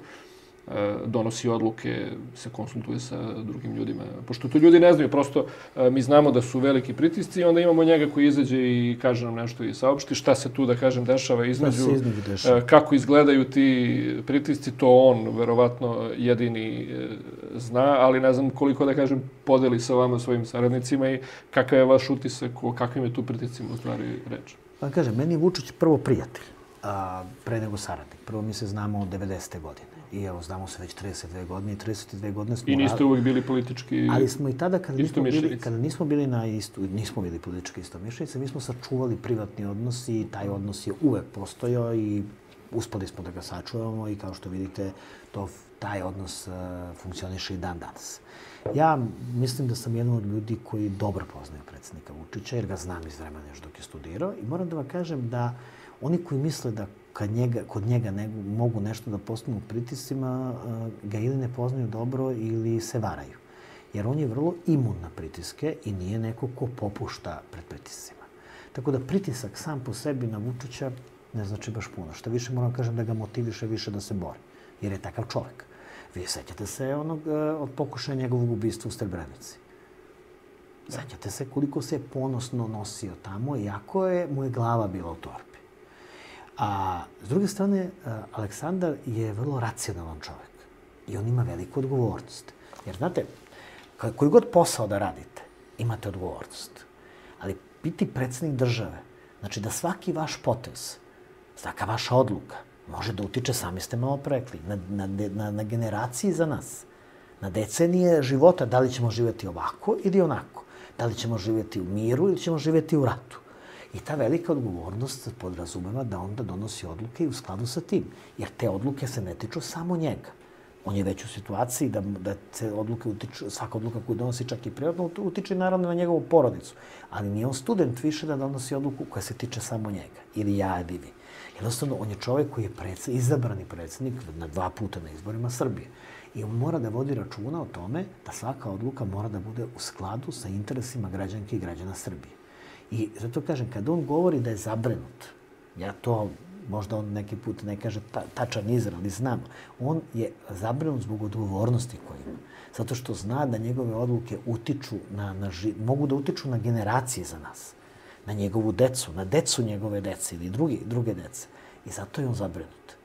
donosi odluke, se konsultuje sa drugim ljudima. Pošto to ljudi ne znaju, prosto e, mi znamo da su veliki pritisci i onda imamo njega koji izađe i kaže nam nešto i saopšti šta se tu, da kažem, dešava između, se između dešava? e, kako izgledaju ti pritisci, to on verovatno jedini e, zna, ali ne znam koliko, da kažem, podeli sa vama svojim saradnicima i kakav je vaš utisak o kakvim je tu pritiscima u stvari reč. Pa kažem, meni je Vučić prvo prijatelj, a, pre nego saradnik. Prvo mi se znamo od 90. godine. I evo, znamo se već 32 godine i 32 godine smo... I niste uvijek bili politički... Ali smo i tada, kada nismo, bili, kada nismo bili na istu, nismo bili politički istomišljenici, mi smo sačuvali privatni odnos i taj odnos je uvek postojao i uspeli smo da ga sačuvamo i kao što vidite, to, taj odnos uh, funkcioniše i dan danas. Ja mislim da sam jedan od ljudi koji dobro poznaju predsjednika Vučića, jer ga znam iz vremena još dok je studirao i moram da vam kažem da oni koji misle da kad njega, kod njega ne, mogu nešto da postanu pritiscima, uh, ga ili ne poznaju dobro ili se varaju. Jer on je vrlo imun na pritiske i nije neko ko popušta pred pritiscima. Tako da pritisak sam po sebi na Vučića ne znači baš puno. Šta više moram kažem da ga motiviše više da se bori. Jer je takav čovek. Vi sećate se onog, e, od pokušaja njegovog ubistva u Srebrenici. Sećate se koliko se ponosno nosio tamo, iako je, mu je glava bila u torbi. A s druge strane, e, Aleksandar je vrlo racionalan čovek. I on ima veliku odgovornost. Jer znate, koji god posao da radite, imate odgovornost. Ali biti predsjednik države, znači da svaki vaš potez, svaka vaša odluka, može da utiče, sami ste malo prekli, na, na, na, na generaciji za nas. Na decenije života, da li ćemo živjeti ovako ili onako. Da li ćemo živjeti u miru ili ćemo živjeti u ratu. I ta velika odgovornost podrazumeva da onda donosi odluke i u skladu sa tim. Jer te odluke se ne tiču samo njega. On je već u situaciji da, da se odluke utiču, svaka odluka koju donosi čak i privatno, utiče naravno na njegovu porodicu. Ali nije on student više da donosi odluku koja se tiče samo njega. Ili ja ili. Jednostavno, on je čovjek koji je predsed, izabrani predsjednik na dva puta na izborima Srbije. I on mora da vodi računa o tome da svaka odluka mora da bude u skladu sa interesima građanke i građana Srbije. I zato kažem, kad on govori da je zabrenut, ja to možda on neki put ne kaže ta, tačan izraz, ali znam, on je zabrinut zbog odgovornosti koje ima. Zato što zna da njegove odluke utiču na, na ži, mogu da utiču na generacije za nas, na njegovu decu, na decu njegove dece ili drugi, druge dece. I zato je on zabrinut.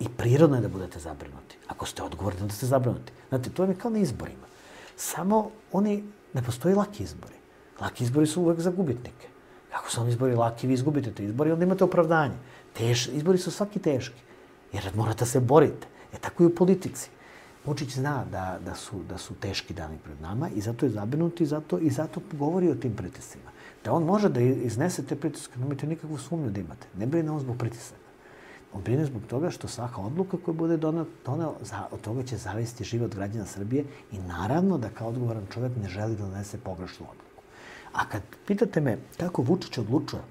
I prirodno je da budete zabrinuti. Ako ste odgovorni, onda ste zabrinuti. Znate, to je kao na izborima. Samo oni, ne postoji laki izbori. Laki izbori su uvek za gubitnike. Ako su vam izbori laki, vi izgubite te izbori, onda imate opravdanje. Teš, izbori su svaki teški, jer morate da se borite. E tako i u politici. Vučić zna da, da, su, da su teški dani pred nama i zato je zabrinut i zato, i zato govori o tim pritiscima. Da on može da iznese te pritiske, nemojte nikakvu sumnju da imate. Ne brine on zbog pritisaka. On brine zbog toga što svaka odluka koja bude donela, za, od toga će zavisiti život građana Srbije i naravno da kao odgovoran čovjek ne želi da donese pogrešnu odluku. A kad pitate me kako Vučić odlučuje,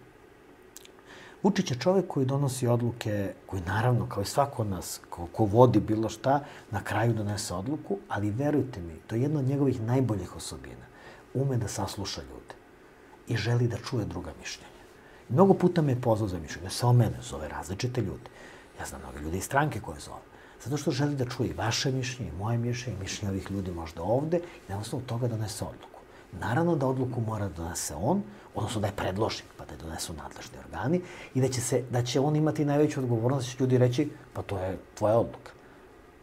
Vučić je čovjek koji donosi odluke, koji naravno, kao i svako od nas, ko, ko vodi bilo šta, na kraju donese odluku, ali verujte mi, to je jedna od njegovih najboljih osobina. Ume da sasluša ljude i želi da čuje druga mišljenja. Mnogo puta me je pozvao za mišljenje, samo mene, zove različite ljude. Ja znam mnogo ljudi iz stranke koje zove. Zato što želi da čuje vaše mišljenje, moje mišljenje, mišljenje ovih ljudi možda ovde i na osnovu toga donese odluku. Naravno da odluku mora da donese on, odnosno da je predloži, pa da je donesu nadležni organi i da će, se, da će on imati najveću odgovornost, da će ljudi reći, pa to je tvoja odluka.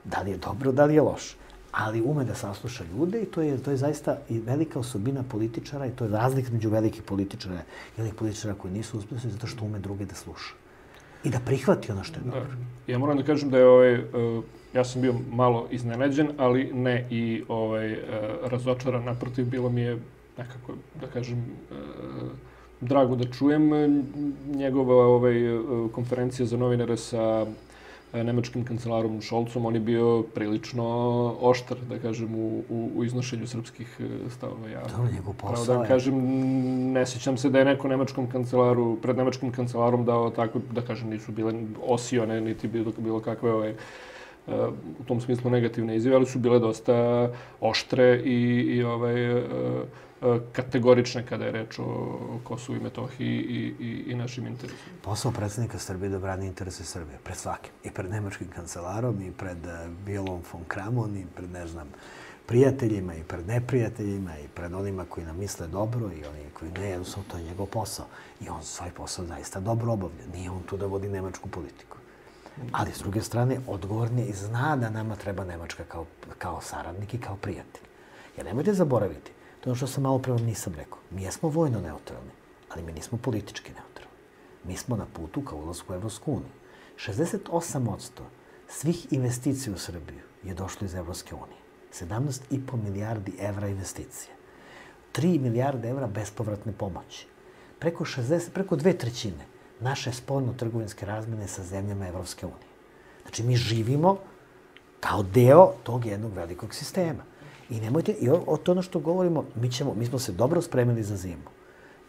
Da li je dobro, da li je loše. Ali ume da sasluša ljude i to je, to je zaista i velika osobina političara i to je razlika među velikih političara i onih političara koji nisu uspješni zato što ume druge da sluša. I da prihvati ono što je dobro. Da. Ja moram da kažem da je ovaj, uh, ja sam bio malo iznenađen, ali ne i ovaj, uh, razočaran. Naprotiv, bilo mi je nekako, da kažem, uh, drago da čujem njegova ovaj, konferencija za novinare sa nemačkim kancelarom Šolcom, on je bio prilično oštar, da kažem, u, u, u iznošenju srpskih stavova. Ja, je njegov posao. Pravo da kažem, ne sjećam se da je neko nemačkom kancelaru, pred nemačkim kancelarom dao tako, da kažem, nisu bile osione, niti bilo, bilo kakve ovaj, u tom smislu negativne izjave, ali su bile dosta oštre i, i ovaj, kategorične kada je reč o Kosovu i Metohiji i, i, i našim interesima. Posao predsednika Srbije da brani interese Srbije, pred svakim. I pred nemačkim kancelarom, i pred eh, Bielom von Kramon, i pred, ne znam, prijateljima, i pred neprijateljima, i pred onima koji nam misle dobro, i oni koji ne, jednostavno to je njegov posao. I on svoj posao zaista dobro obavlja. Nije on tu da vodi nemačku politiku. Ali, s druge strane, odgovorni je i zna da nama treba Nemačka kao, kao saradnik i kao prijatelj. Jer nemojte zaboraviti, To je ono što sam malo pre nisam rekao. Mi jesmo vojno neutralni, ali mi nismo politički neutralni. Mi smo na putu ka ulazku u Evropsku uniju. 68% svih investicija u Srbiju je došlo iz Evropske unije. 17,5 milijardi evra investicije. 3 milijarde evra bespovratne pomoći. Preko, 60, preko dve trećine naše spoljno-trgovinske razmene sa zemljama Evropske unije. Znači, mi živimo kao deo tog jednog velikog sistema. I nemojte, i o, to ono što govorimo, mi, ćemo, mi smo se dobro spremili za zimu.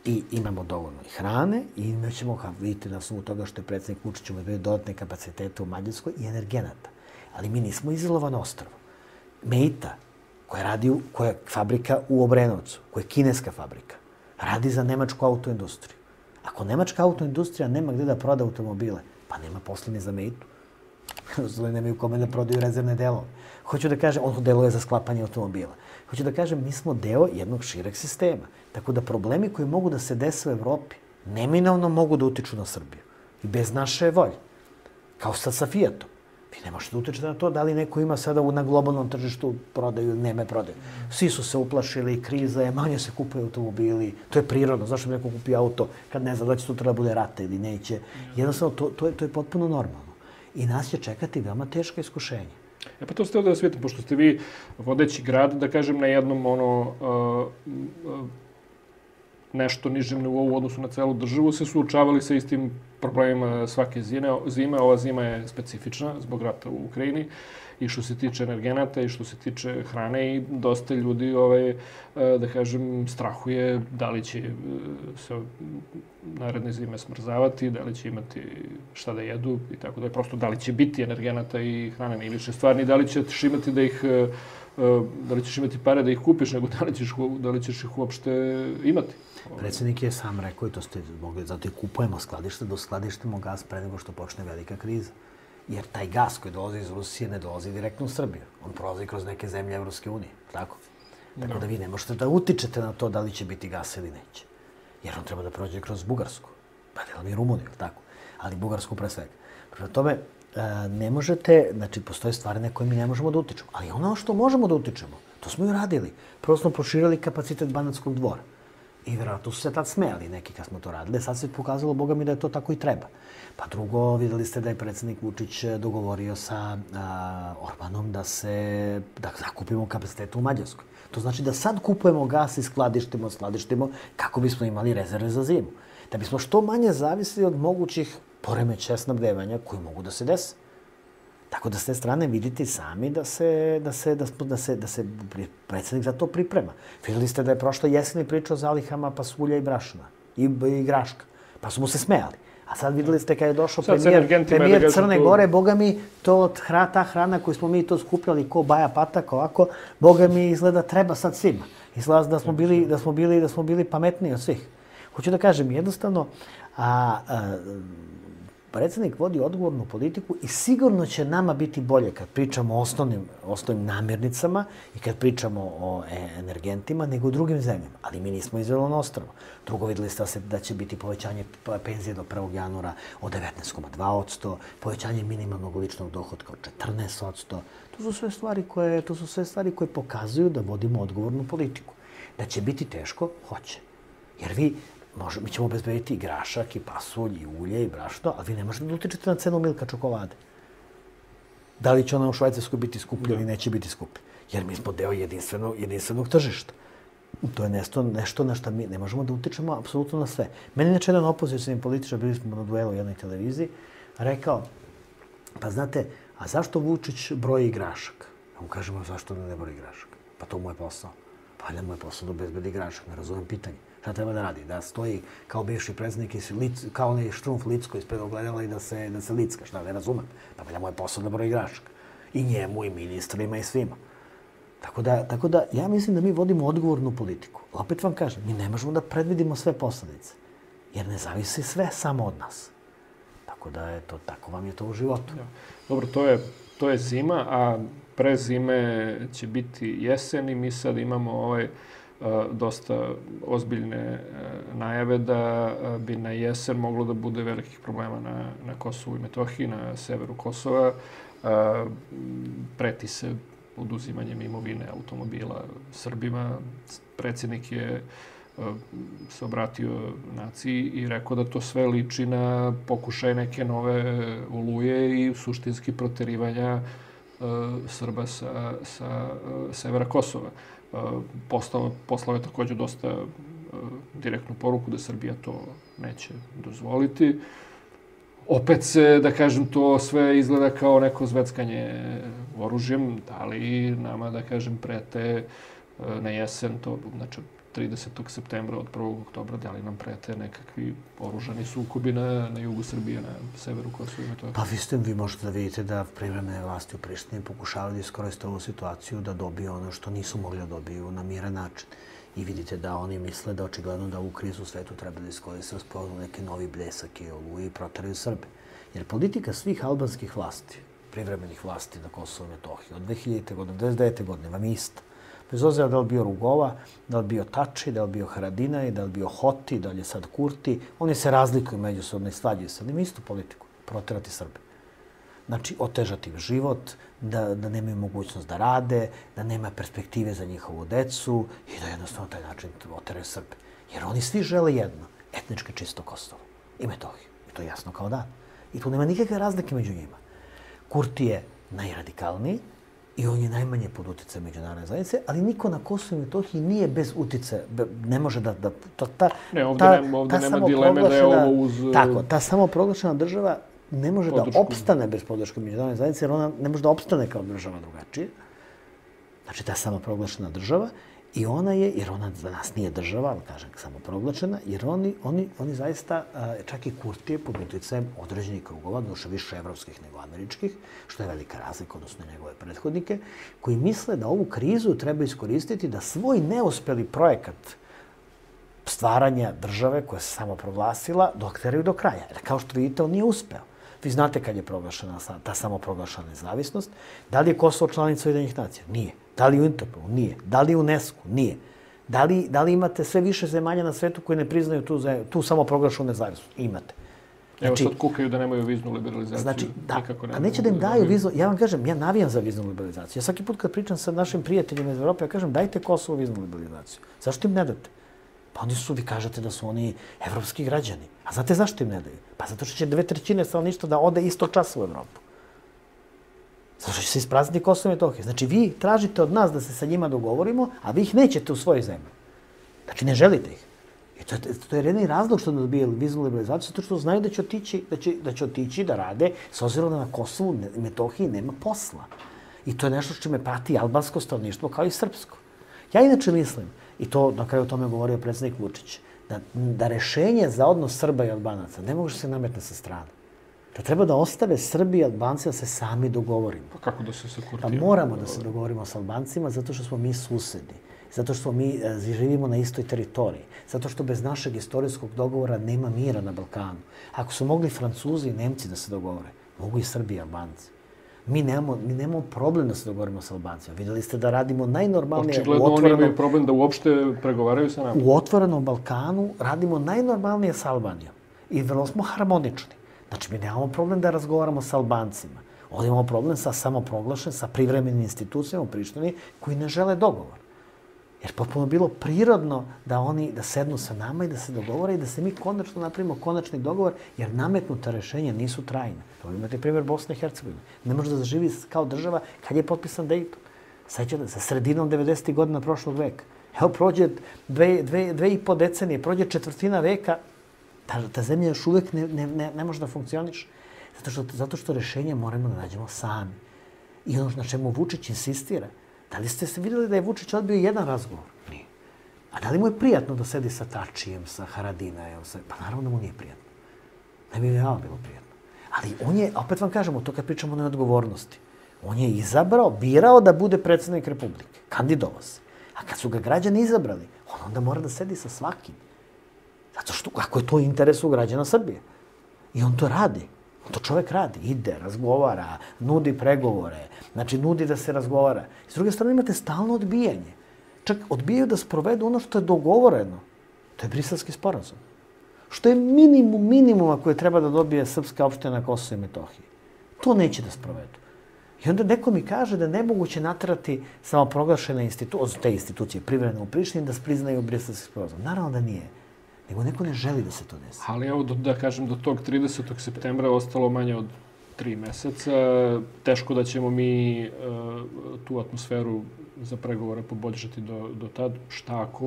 I imamo dovoljno i hrane i imat ćemo, vidite na osnovu toga što je predsednik Vučić umeđu dodatne kapacitete u Mađarskoj i energenata. Ali mi nismo izolovan ostrvo. Meita, koja radi, u, koja je fabrika u Obrenovcu, koja je kineska fabrika, radi za nemačku autoindustriju. Ako nemačka autoindustrija nema gde da proda automobile, pa nema posla ni za Meitu. Zle nemaju kome da prodaju rezervne delove. Hoću da kažem, on deluje za sklapanje automobila. Hoću da kažem, mi smo deo jednog šireg sistema. Tako da problemi koji mogu da se dese u Evropi, neminovno mogu da utiču na Srbiju. I bez naše volje. Kao sad sa Fiatom. Vi ne možete da na to da li neko ima sada na globalnom tržištu prodaju, neme prodaju. Svi su se uplašili, kriza je, manje se kupuju automobili. To je prirodno. Zašto bi neko kupio auto kad ne zna da će sutra da bude rata ili neće? Jednostavno, to, to, je, to je potpuno normalno. I nas će čekati veoma teška iskušenja. E pa to ste da svijetim, pošto ste vi vodeći grad, da kažem, na jednom ono, uh, uh, nešto nižem nivou u odnosu na celu državu, se suočavali sa istim problemima svake zime. zime. Ova zima je specifična zbog rata u Ukrajini i što se tiče energenata i što se tiče hrane i dosta ljudi, ovaj, e, da kažem, strahuje da li će e, se naredne zime smrzavati, da li će imati šta da jedu i tako da je prosto da li će biti energenata i hrane, ne više stvarni, da li ćeš imati da ih e, da li ćeš imati pare da ih kupiš, nego da li ćeš, da li ćeš ih uopšte imati. Predsednik je sam rekao i to ste mogli, zato i kupujemo skladište, do skladištemo gaz pre nego što počne velika kriza. Jer taj gas koji dolazi iz Rusije ne dolazi direktno u Srbiju. On prolazi kroz neke zemlje Evropske unije, tako? Tako da vi ne možete da utičete na to da li će biti gas ili neće. Jer on treba da prođe kroz Bugarsku. Pa delom i Rumuniju, tako? Ali Bugarsku pre svega. Prema tome, ne možete, znači, postoje stvari na koje mi ne možemo da utičemo. Ali ono što možemo da utičemo, to smo i uradili. Prvo smo proširili kapacitet Banatskog dvora. I verovatno su se tad smejali neki kad smo to radili. Sad se pokazalo, boga mi, da je to tako i treba. Pa drugo, videli ste da je predsednik Vučić dogovorio sa a, Orbanom da se, da zakupimo kapacitet u Mađarskoj. To znači da sad kupujemo gas i skladištimo, skladištimo kako bismo imali rezerve za zimu. Da bismo što manje zavisili od mogućih poremeća snabdevanja koji mogu da se desi. Tako da s te strane vidite sami da se, da se, da, da se, da se predsednik za to priprema. Videli ste da je prošla jeseni priča o zalihama pasulja i brašna i, i graška. Pa su mu se smejali. A sad videli ste kada je došao sad premijer, premijer da Crne tu... Gore, boga mi, to hra, ta hrana koju smo mi to skupljali ko baja patak ovako, boga mi izgleda treba sad svima. Izgleda da smo bili, da smo bili, da smo bili pametniji od svih. Hoću da kažem, jednostavno, a, a Predsednik vodi odgovornu politiku i sigurno će nama biti bolje kad pričamo o osnovnim, osnovnim namirnicama i kad pričamo o e, energentima nego u drugim zemljama. Ali mi nismo na ostrovo. Drugo, videli ste da, da će biti povećanje penzije do 1. januara od 19,2%, povećanje minimalnog ličnog dohodka od 14%. To su sve stvari koje, to su sve stvari koje pokazuju da vodimo odgovornu politiku. Da će biti teško, hoće. Jer vi Može, mi ćemo obezbediti i grašak, i pasulj, i ulje, i brašno, ali vi ne možete da utičete na cenu milka čokolade. Da li će ona u Švajcarskoj biti skuplja ili neće biti skuplja. Jer mi smo deo jedinstvenog, jedinstvenog tržišta. To je nešto, nešto na što mi ne možemo da utičemo apsolutno na sve. Meni je jedan opozicijni političar, bili smo na duelu u jednoj televiziji, rekao, pa znate, a zašto Vučić broji grašak? Ja mu kažemo, zašto da ne broji grašak? Pa to mu je posao. Pa ne mu je posao da obezbedi grašak, ne razumem pitanje. Šta treba da radi? Da stoji kao bivši predsednik i kao onaj štrumf licko ispred ogledala i da se, da se licka, šta ne razumem. Pa valja mu je posao da broji igračka. I njemu, i ministrima, i svima. Tako da, tako da, ja mislim da mi vodimo odgovornu politiku. Opet vam kažem, mi ne možemo da predvidimo sve posledice. Jer ne zavisi sve samo od nas. Tako da, je to, tako vam je to u životu. Dobro, to je, to je zima, a pre zime će biti jesen i mi sad imamo ovaj dosta ozbiljne najave da bi na jesen moglo da bude velikih problema na, na Kosovu i Metohiji, na severu Kosova. Preti se oduzimanjem imovine automobila Srbima. Predsjednik je se obratio naciji i rekao da to sve liči na pokušaj neke nove oluje i suštinski proterivanja Srba sa, sa severa Kosova poslao, poslao je takođe dosta e, direktnu poruku da Srbija to neće dozvoliti. Opet se, da kažem, to sve izgleda kao neko zveckanje oružjem, da li nama, da kažem, prete e, na jesen, to, znači, 30. septembra od 1. oktobra, da li nam prete nekakvi oružani sukobi na, na jugu Srbije, na severu Kosova i Metohije? Pa vi, ste, vi možete da vidite da privremene vlasti u Prištini pokušavaju da iskoriste ovu situaciju da dobiju ono što nisu mogli da dobiju na miran način. I vidite da oni misle da očigledno da ovu krizu u svetu treba da iskoriste spolno neki novi blesak i ovu i protaraju Srbe. Jer politika svih albanskih vlasti, privremenih vlasti na Kosovo i Metohiji od 2000. godine, 1999. godine vam je ista Bez obzira da li bio Rugova, da li bio Tači, da li bio Haradinaj, da li bio Hoti, da li je sad Kurti. Oni se razlikuju međusobno i svađaju se, ali istu politiku. Proterati Srbe. Znači, otežati im život, da, da nemaju mogućnost da rade, da nema perspektive za njihovu decu i da jednostavno taj način oteraju Srbe. Jer oni svi žele jedno, etnički čisto Kosovo i Metohiju. I to je jasno kao dan. I tu nema nikakve razlike među njima. Kurti je najradikalniji, i on je najmanje pod utjecaj međunarodne zajednice, ali niko na Kosovo i Metohiji nije bez utjecaja, ne može da... da to, ta, ne, ovdje, ta, nema, ovdje nema dileme da je ovo uz... Tako, ta samoproglašena država ne može podršku. da opstane bez podrške međunarodne zajednice, jer ona ne može da opstane kao država drugačije. Znači, ta samoproglašena država I ona je, jer ona za nas nije država, ali kažem samo proglačena, jer oni, oni, oni zaista, čak i Kurtije, pod utjecajem određenih krugova, duše više evropskih nego američkih, što je velika razlika, odnosno njegove prethodnike, koji misle da ovu krizu treba iskoristiti da svoj neuspeli projekat stvaranja države koja se samo proglasila, dokteraju do kraja. Jer kao što vidite, on nije uspeo. Vi znate kad je proglašena ta samoproglašena nezavisnost. Da li je Kosovo članica Ujedinjenih nacija? Nije. Da li u Interpolu? Nije. Da li u UNESCO? Nije. Da li, da li imate sve više zemalja na svetu koji ne priznaju tu, tu samoproglašenu nezavisnost? Imate. Znači, Evo sad kukaju da nemaju viznu liberalizaciju. Znači, da, a neće da im daju viznu. Ja vam kažem, ja navijam za viznu liberalizaciju. Ja svaki put kad pričam sa našim prijateljima iz Evrope, ja kažem, dajte Kosovo viznu liberalizaciju. Zašto im ne date? Pa oni su, vi kažete da su oni evropski građani. A znate zašto im ne daju? Pa zato što će dve trećine stanovništva da ode isto čas u Evropu. Zato će se isprazniti Kosovo i Metohije. Znači, vi tražite od nas da se sa njima dogovorimo, a vi ih nećete u svojoj zemlji. Znači, ne želite ih. I to, to je jedni razlog što ne dobije viznu liberalizaciju, zato što znaju da će otići, da će, da će otići da rade, s obzirom da na Kosovu i Metohiji nema posla. I to je nešto što me prati albansko stanovništvo kao i srpsko. Ja inače mislim, i to na kraju o tome govorio predsjednik Vučić, da, da rešenje za odnos Srba i Albanaca ne može se nametne sa strane. Da treba da ostave Srbi i Albanci da se sami dogovorimo. Pa kako da se sa Pa moramo da se dogovorimo sa Albancima zato što smo mi susedi. Zato što mi e, živimo na istoj teritoriji. Zato što bez našeg istorijskog dogovora nema mira na Balkanu. Ako su mogli Francuzi i Nemci da se dogovore, mogu i Srbi i Albanci. Mi nemamo, mi nemamo problem da se dogovorimo sa Albancima. Videli ste da radimo najnormalnije... Očigledno oni imaju problem da uopšte pregovaraju sa nama. U otvorenom Balkanu radimo najnormalnije sa Albanijom. I vrlo smo harmonični. Znači, mi nemamo problem da razgovaramo sa Albancima. Ovdje imamo problem sa samoproglašen, sa privremenim institucijama u Prištini koji ne žele dogovor. Jer potpuno bilo prirodno da oni da sednu sa nama i da se dogovore i da se mi konačno napravimo konačni dogovor, jer nametnuta rešenja nisu trajne. To imate primjer Bosne i Hercegovine. Ne može da zaživi kao država kad je potpisan Dayton. Sećate se, sredinom 90. godina prošlog veka. Evo, prođe dve, dve, dve i po decenije, prođe četvrtina veka, ta, ta zemlja još uvek ne, ne, ne, ne može da funkcioniš. Zato što, zato što rešenje moramo da nađemo sami. I ono na čemu Vučić insistira, Da li ste se vidjeli da je Vučić odbio jedan razgovor? Nije. A da li mu je prijatno da sedi sa Tačijem, sa Haradinajem? Sa... Pa naravno da mu nije prijatno. Ne bi ja bilo prijatno. Ali on je, opet vam kažemo, to kad pričamo o neodgovornosti, on je izabrao, birao da bude predsjednik Republike. Kandidovao se. A kad su ga građani izabrali, on onda mora da sedi sa svakim. Zato što, ako je to interes u građana Srbije. I on to radi. To čovjek radi, ide, razgovara, nudi pregovore, znači nudi da se razgovara. S druge strane imate stalno odbijanje. Čak odbijaju da sprovedu ono što je dogovoreno. To je briselski sporazum. Što je minimum minimuma koje treba da dobije Srpska opština na i Metohiji. To neće da sprovedu. I onda neko mi kaže da je nemoguće natrati samo proglašene institucije, te institucije privremene u Prištini da spriznaju briselski sporazum. Naravno da nije nego neko ne želi da se to desi. Ali evo, da kažem, do tog 30. septembra ostalo manje od tri meseca. Teško da ćemo mi uh, tu atmosferu za pregovore poboljšati do, do tad. Šta ako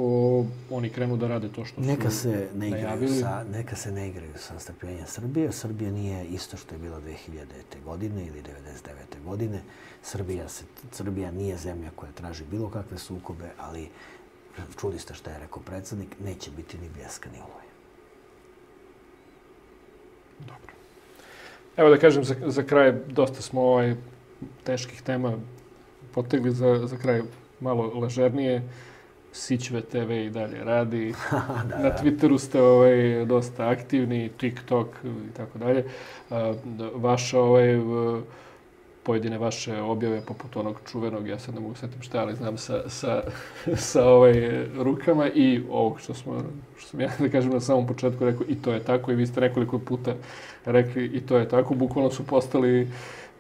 oni krenu da rade to što neka su se ne igraju sa, Neka se ne igraju sa strpljenjem Srbije. Srbija nije isto što je bilo 2000. godine ili 99. godine. Srbija, se, Srbija nije zemlja koja traži bilo kakve sukobe, ali čuli ste što je rekao predsednik, neće biti ni bljeska ni oloje. Dobro. Evo da kažem, za, za kraj, dosta smo ovaj teških tema potegli za, za kraj malo ležernije. Sićve TV i dalje radi. da, Na Twitteru ste ovaj, dosta aktivni, TikTok i tako dalje. Vaša ovaj, pojedine vaše objave, poput onog čuvenog, ja sad ne mogu setim šta, ali znam sa, sa, sa ovaj rukama i ovog što, smo, što sam ja, da kažem, na samom početku rekao, i to je tako, i vi ste nekoliko puta rekli, i to je tako, bukvalno su postali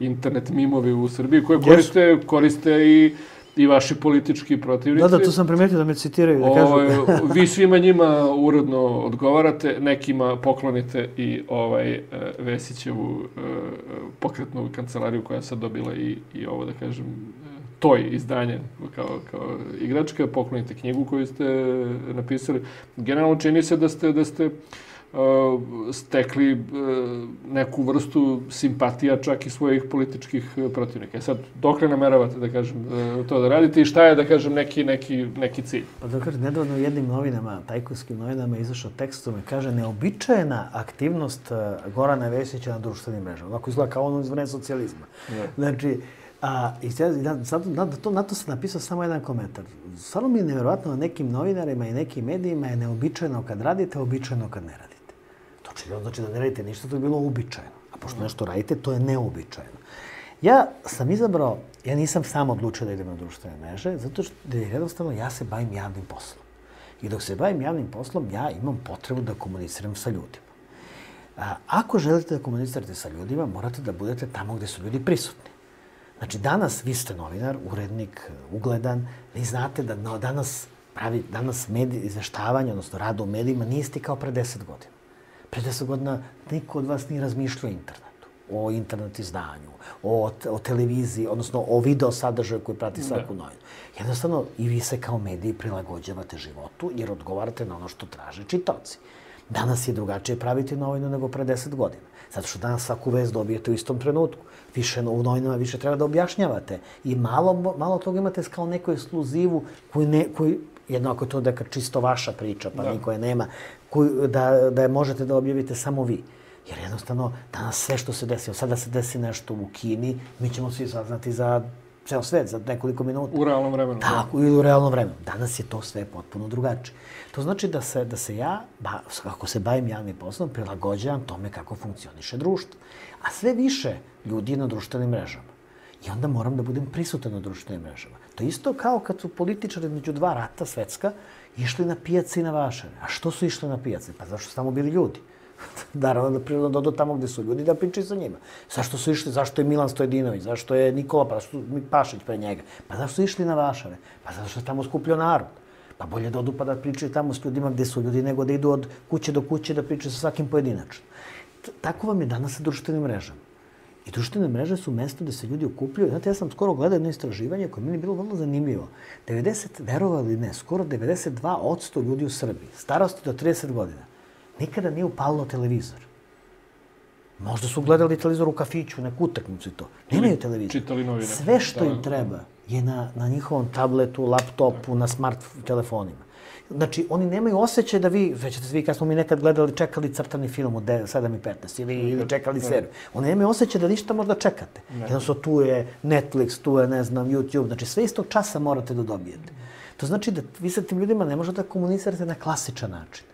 internet mimovi u Srbiji koje koriste, koriste i i vaši politički protivnici. Da, da, to sam primetio da me citiraju, da kažu. Ovaj, vi svima njima uredno odgovarate, nekima poklonite i ovaj e, Vesićevu e, pokretnu kancelariju koja sad dobila i, i ovo, da kažem, toj izdanje kao, kao igračka, poklonite knjigu koju ste napisali. Generalno čini se da ste, da ste uh, stekli uh, neku vrstu simpatija čak i svojih političkih uh, protivnika. E sad, dokle nameravate da kažem uh, to da radite i šta je da kažem neki, neki, neki cilj? Pa da kažem, nedavno u jednim novinama, tajkunskim novinama, izašao tekst me kaže neobičajena aktivnost uh, Gorana Vesića na društvenim mrežama. Ovako izgleda kao ono iz socijalizma. Ja. Znači, A, i sad, na, to, na to sam napisao samo jedan komentar. Stvarno mi je nevjerojatno na nekim novinarima i nekim medijima je neobičajno kad radite, običajno kad ne radite. To či znači da ne radite ništa, to je bilo uobičajeno. A pošto nešto radite, to je neobičajeno. Ja sam izabrao, ja nisam sam odlučio da idem na društvene mreže, zato što jednostavno ja se bavim javnim poslom. I dok se bavim javnim poslom, ja imam potrebu da komuniciram sa ljudima. A, ako želite da komunicirate sa ljudima, morate da budete tamo gde su ljudi prisutni. Znači, danas vi ste novinar, urednik, ugledan, vi znate da no, danas pravi, danas medij, izveštavanje, odnosno rad u medijima, nije kao pre deset godina. Pre deset godina niko od vas nije razmišljao o internetu, o internet izdanju, o, o televiziji, odnosno o video sadržaju koji prati da. svaku novinu. Jednostavno, i vi se kao mediji prilagođavate životu jer odgovarate na ono što traže čitaoci. Danas je drugačije praviti novinu nego pre deset godina. Zato što danas svaku vez dobijete u istom trenutku. Više u novinama više treba da objašnjavate. I malo, malo toga imate kao neku ekskluzivu koju, ne, koju jednako je to da čisto vaša priča, pa da. niko je nema, koju, da, da je možete da objavite samo vi. Jer jednostavno, danas sve što se desi, sada se desi nešto u Kini, mi ćemo svi saznati za ceo svet za nekoliko minuta. U realnom vremenu. Tako, ili u realnom vremenu. Danas je to sve potpuno drugačije. To znači da se, da se ja, ba, kako se bavim javnim poslom, prilagođavam tome kako funkcioniše društvo. A sve više ljudi je na društvenim mrežama. I onda moram da budem prisutan na društvenim mrežama. To je isto kao kad su političari među dva rata svetska išli na pijace i na vašare. A što su išli na pijace? Pa zašto su tamo bili ljudi? Naravno da prirodno da odu tamo gde su ljudi da pričaju sa njima. Zašto su išli, zašto je Milan Stojedinović, zašto je Nikola, pa zašto Pašić pre njega? Pa zašto su išli na Vašare? Pa zato što je tamo skupljio narod. Pa bolje da odu pa da pričaju tamo s ljudima gde su ljudi, nego da idu od kuće do kuće da pričaju sa svakim pojedinačno. Tako vam je danas sa društvenim mrežama. I društvene mreže su mesto gde se ljudi okupljaju. Znate, ja sam skoro gledao jedno istraživanje koje meni je bilo vrlo zanimljivo. 90, verovali ne, skoro 92% ljudi u Srbiji, starosti do 30 godina, nikada nije upalilo televizor. Možda su gledali televizor u kafiću, neku utakmicu i to. Nemaju televizor. Čitali novine. Sve što im treba je na, na njihovom tabletu, laptopu, na smart telefonima. Znači, oni nemaju osjećaj da vi, većete se vi kad smo mi nekad gledali, čekali crtani film od 7 i 15 ili, ili čekali seriju. Oni nemaju osjećaj da ništa možda čekate. Jednostavno, tu je Netflix, tu je, ne znam, YouTube. Znači, sve istog časa morate da dobijete. To znači da vi sa tim ljudima ne možete da komunicirate na klasičan način.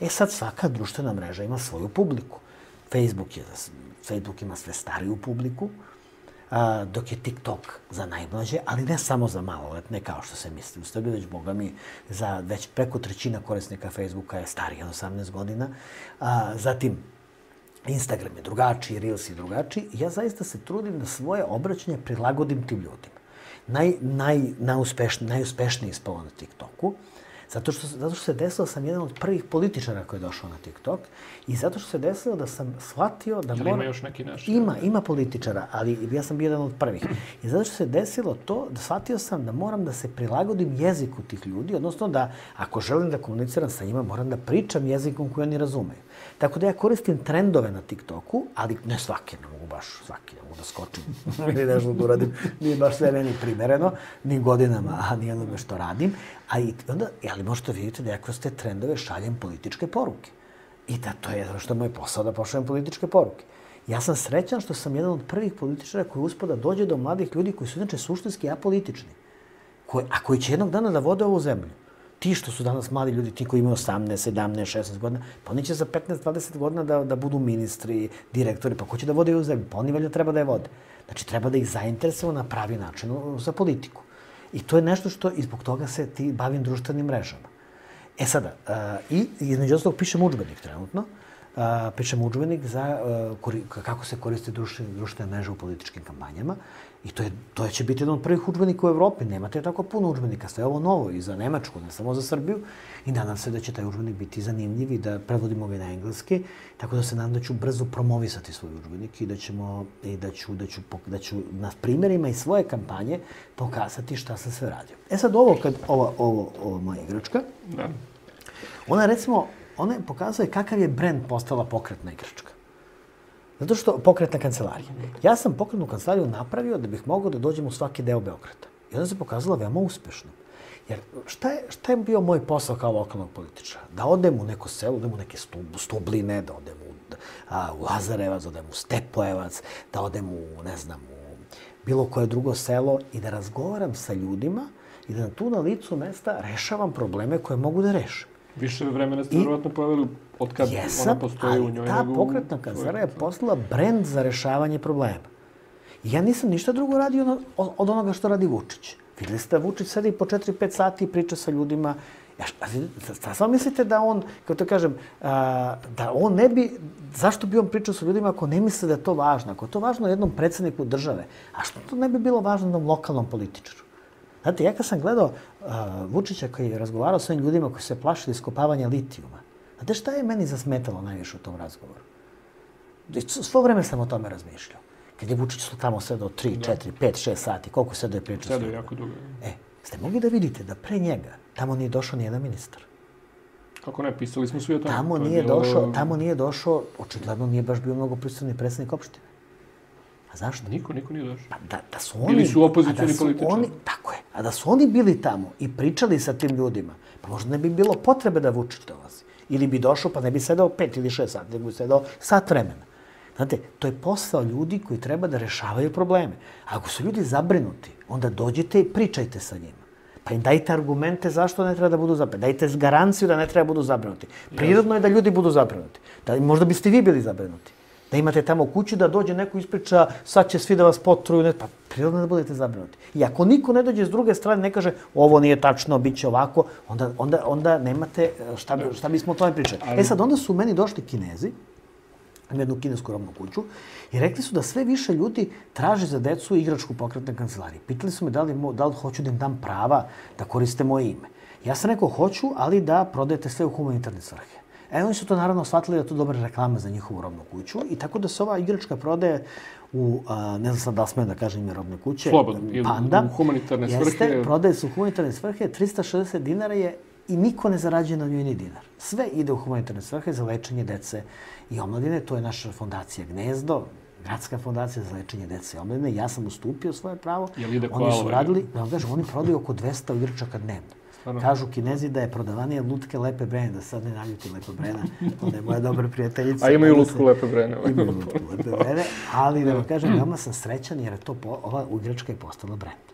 E sad svaka društvena mreža ima svoju publiku. Facebook, je, Facebook ima sve stariju publiku, a, dok je TikTok za najmlađe, ali ne samo za maloletne, kao što se misli u Srbiji, već, boga mi, za već preko trećina korisnika Facebooka je starija od 18 godina. A, zatim, Instagram je drugačiji, Reels je drugačiji. Ja zaista se trudim da svoje obraćanje prilagodim tim ljudima. Naj, naj, najuspešniji, najuspešniji ispalo na TikToku. Zato što, zato što se desilo da sam jedan od prvih političara koji je došao na TikTok i zato što se desilo da sam shvatio da mora... ima još neki naš? Ima, ima političara, ali ja sam bio jedan od prvih. I zato što se desilo to da shvatio sam da moram da se prilagodim jeziku tih ljudi, odnosno da ako želim da komuniciram sa njima, moram da pričam jezikom koji oni razumeju. Tako da ja koristim trendove na TikToku, ali ne svake, ne mogu baš svake, ne mogu da skočim ili nešto da uradim. Nije baš sve meni primereno, ni godinama, a ni onome što radim. A i onda, ali možete vidjeti da ja kroz te trendove šaljem političke poruke. I da to je jedno što je moj posao da pošaljem političke poruke. Ja sam srećan što sam jedan od prvih političara koji uspo da dođe do mladih ljudi koji su inače suštinski apolitični. Koji, a koji će jednog dana da vode ovu zemlju ti što su danas mladi ljudi, ti koji imaju 18, 17, 16 godina, pa oni će za 15, 20 godina da, da budu ministri, direktori, pa ko će da vode u zemlju? Pa oni valjda treba da je vode. Znači, treba da ih zainteresujemo na pravi način za politiku. I to je nešto što, i zbog toga se ti bavim društvenim mrežama. E sada, uh, i između ostalog pišem učbenik trenutno, a, pišem udžbenik za kori, kako se koriste društvene, društvene mreže u političkim kampanjama. I to, je, to će biti jedan od prvih udžbenika u Evropi. Nemate tako puno udžbenika. Sve ovo novo i za Nemačku, ne samo za Srbiju. I nadam se da će taj udžbenik biti zanimljiv i da prevodimo ga na engleski. Tako da se nadam da ću brzo promovisati svoj udžbenik i da, ćemo, i da, ću, da, ću, da ću na primjerima i svoje kampanje pokazati šta sam sve radio. E sad ovo, kad, ova, ovo, ovo moja igračka, da. ona recimo, ona pokazuje kakav je brend postala pokretna igračka. Zato što pokretna kancelarija. Ja sam pokretnu kancelariju napravio da bih mogao da dođem u svaki deo Beograda. I ona se pokazala veoma uspešno. Jer šta je, šta je bio moj posao kao lokalnog političara? Da odem u neko selo, odem u neke stub, stubline, da odem u, a, u Lazarevac, da odem u Stepojevac, da odem u, ne znam, u bilo koje drugo selo i da razgovaram sa ljudima i da tu na licu mesta rešavam probleme koje mogu da rešim. Više vremena ste I, vjerovatno pojavili od kad jesam, ona postoji u njoj. ta pokretna kazara je postala brend za rešavanje problema. ja nisam ništa drugo radio od onoga što radi Vučić. Videli ste da Vučić sedi po 4-5 sati i priča sa ljudima. Ja, šta samo mislite da on, kako to kažem, a, da on ne bi, zašto bi on pričao sa ljudima ako ne misle da je to važno? Ako je to važno jednom predsedniku države, a što to ne bi bilo važno jednom lokalnom političaru? Znate, ja kad sam gledao uh, Vučića koji je razgovarao sa ovim ljudima koji se plašili iskopavanja litijuma, znate šta je meni zasmetalo najviše u tom razgovoru? Svo vreme sam o tome razmišljao. Kad je Vučić tamo sedao 3, 4, 5, 6 sati, koliko sedao je pričao? Sedao jako dugo. E, ste mogli da vidite da pre njega tamo nije došao ni jedan ministar. Kako ne, pisali smo svi o tome. Tamo, nije, bilo... došao, tamo nije došao, očigledno nije baš bio mnogo prisutni predsednik opštine. A zašto? Niko, niko nije došao. Pa da, da su oni... Bili su opozicioni da političari. Oni, tako je. A da su oni bili tamo i pričali sa tim ljudima, pa možda ne bi bilo potrebe da Vučić dolazi. Ili bi došao pa ne bi sedao pet ili šest sati, nego bi sedao sat vremena. Znate, to je posao ljudi koji treba da rešavaju probleme. A ako su ljudi zabrinuti, onda dođite i pričajte sa njima. Pa im dajte argumente zašto ne treba da budu zabrinuti. Dajte garanciju da ne treba da budu zabrinuti. Prirodno je da ljudi budu zabrinuti. Da, možda biste vi bili zabrinuti da imate tamo kuću, da dođe neko ispriča, sad će svi da vas potruju, ne, pa prirodno da budete zabrinuti. I ako niko ne dođe s druge strane, ne kaže ovo nije tačno, bit će ovako, onda, onda, onda nemate šta, bi, šta bismo o tome pričali. Ali... E sad, onda su meni došli kinezi, na jednu kinesku robnu kuću i rekli su da sve više ljudi traže za decu igračku pokretne kancelarije. Pitali su me da li, da li hoću da im dam prava da koriste moje ime. Ja sam rekao hoću, ali da prodajete sve u humanitarne svrhe. E, oni su to naravno shvatili da je to dobra reklama za njihovu robnu kuću i tako da se ova igračka prodaje u, a, ne znam sad da smijem da kažem ime robne kuće, Slobodno, Panda. u humanitarne svrhe. Jeste, prodaje se u humanitarne svrhe, 360 dinara je i niko ne zarađuje na njoj ni dinar. Sve ide u humanitarne svrhe za lečenje dece i omladine. To je naša fondacija Gnezdo, Gradska fondacija za lečenje dece i omladine. Ja sam ustupio svoje pravo. Jel ide oni su radili, da vam kažem, oni prodaju oko 200 igračaka dnevno. Stvarno. Kažu kinezi da je prodavanije lutke Lepe Brene, da sad ne naljuti Lepe Brena. Ona je moja dobra prijateljica. A imaju lutku Lepe Brene. Imaju lutku Lepe Brene, ali da vam kažem, veoma sam srećan jer je to, ova igračka je postala brend.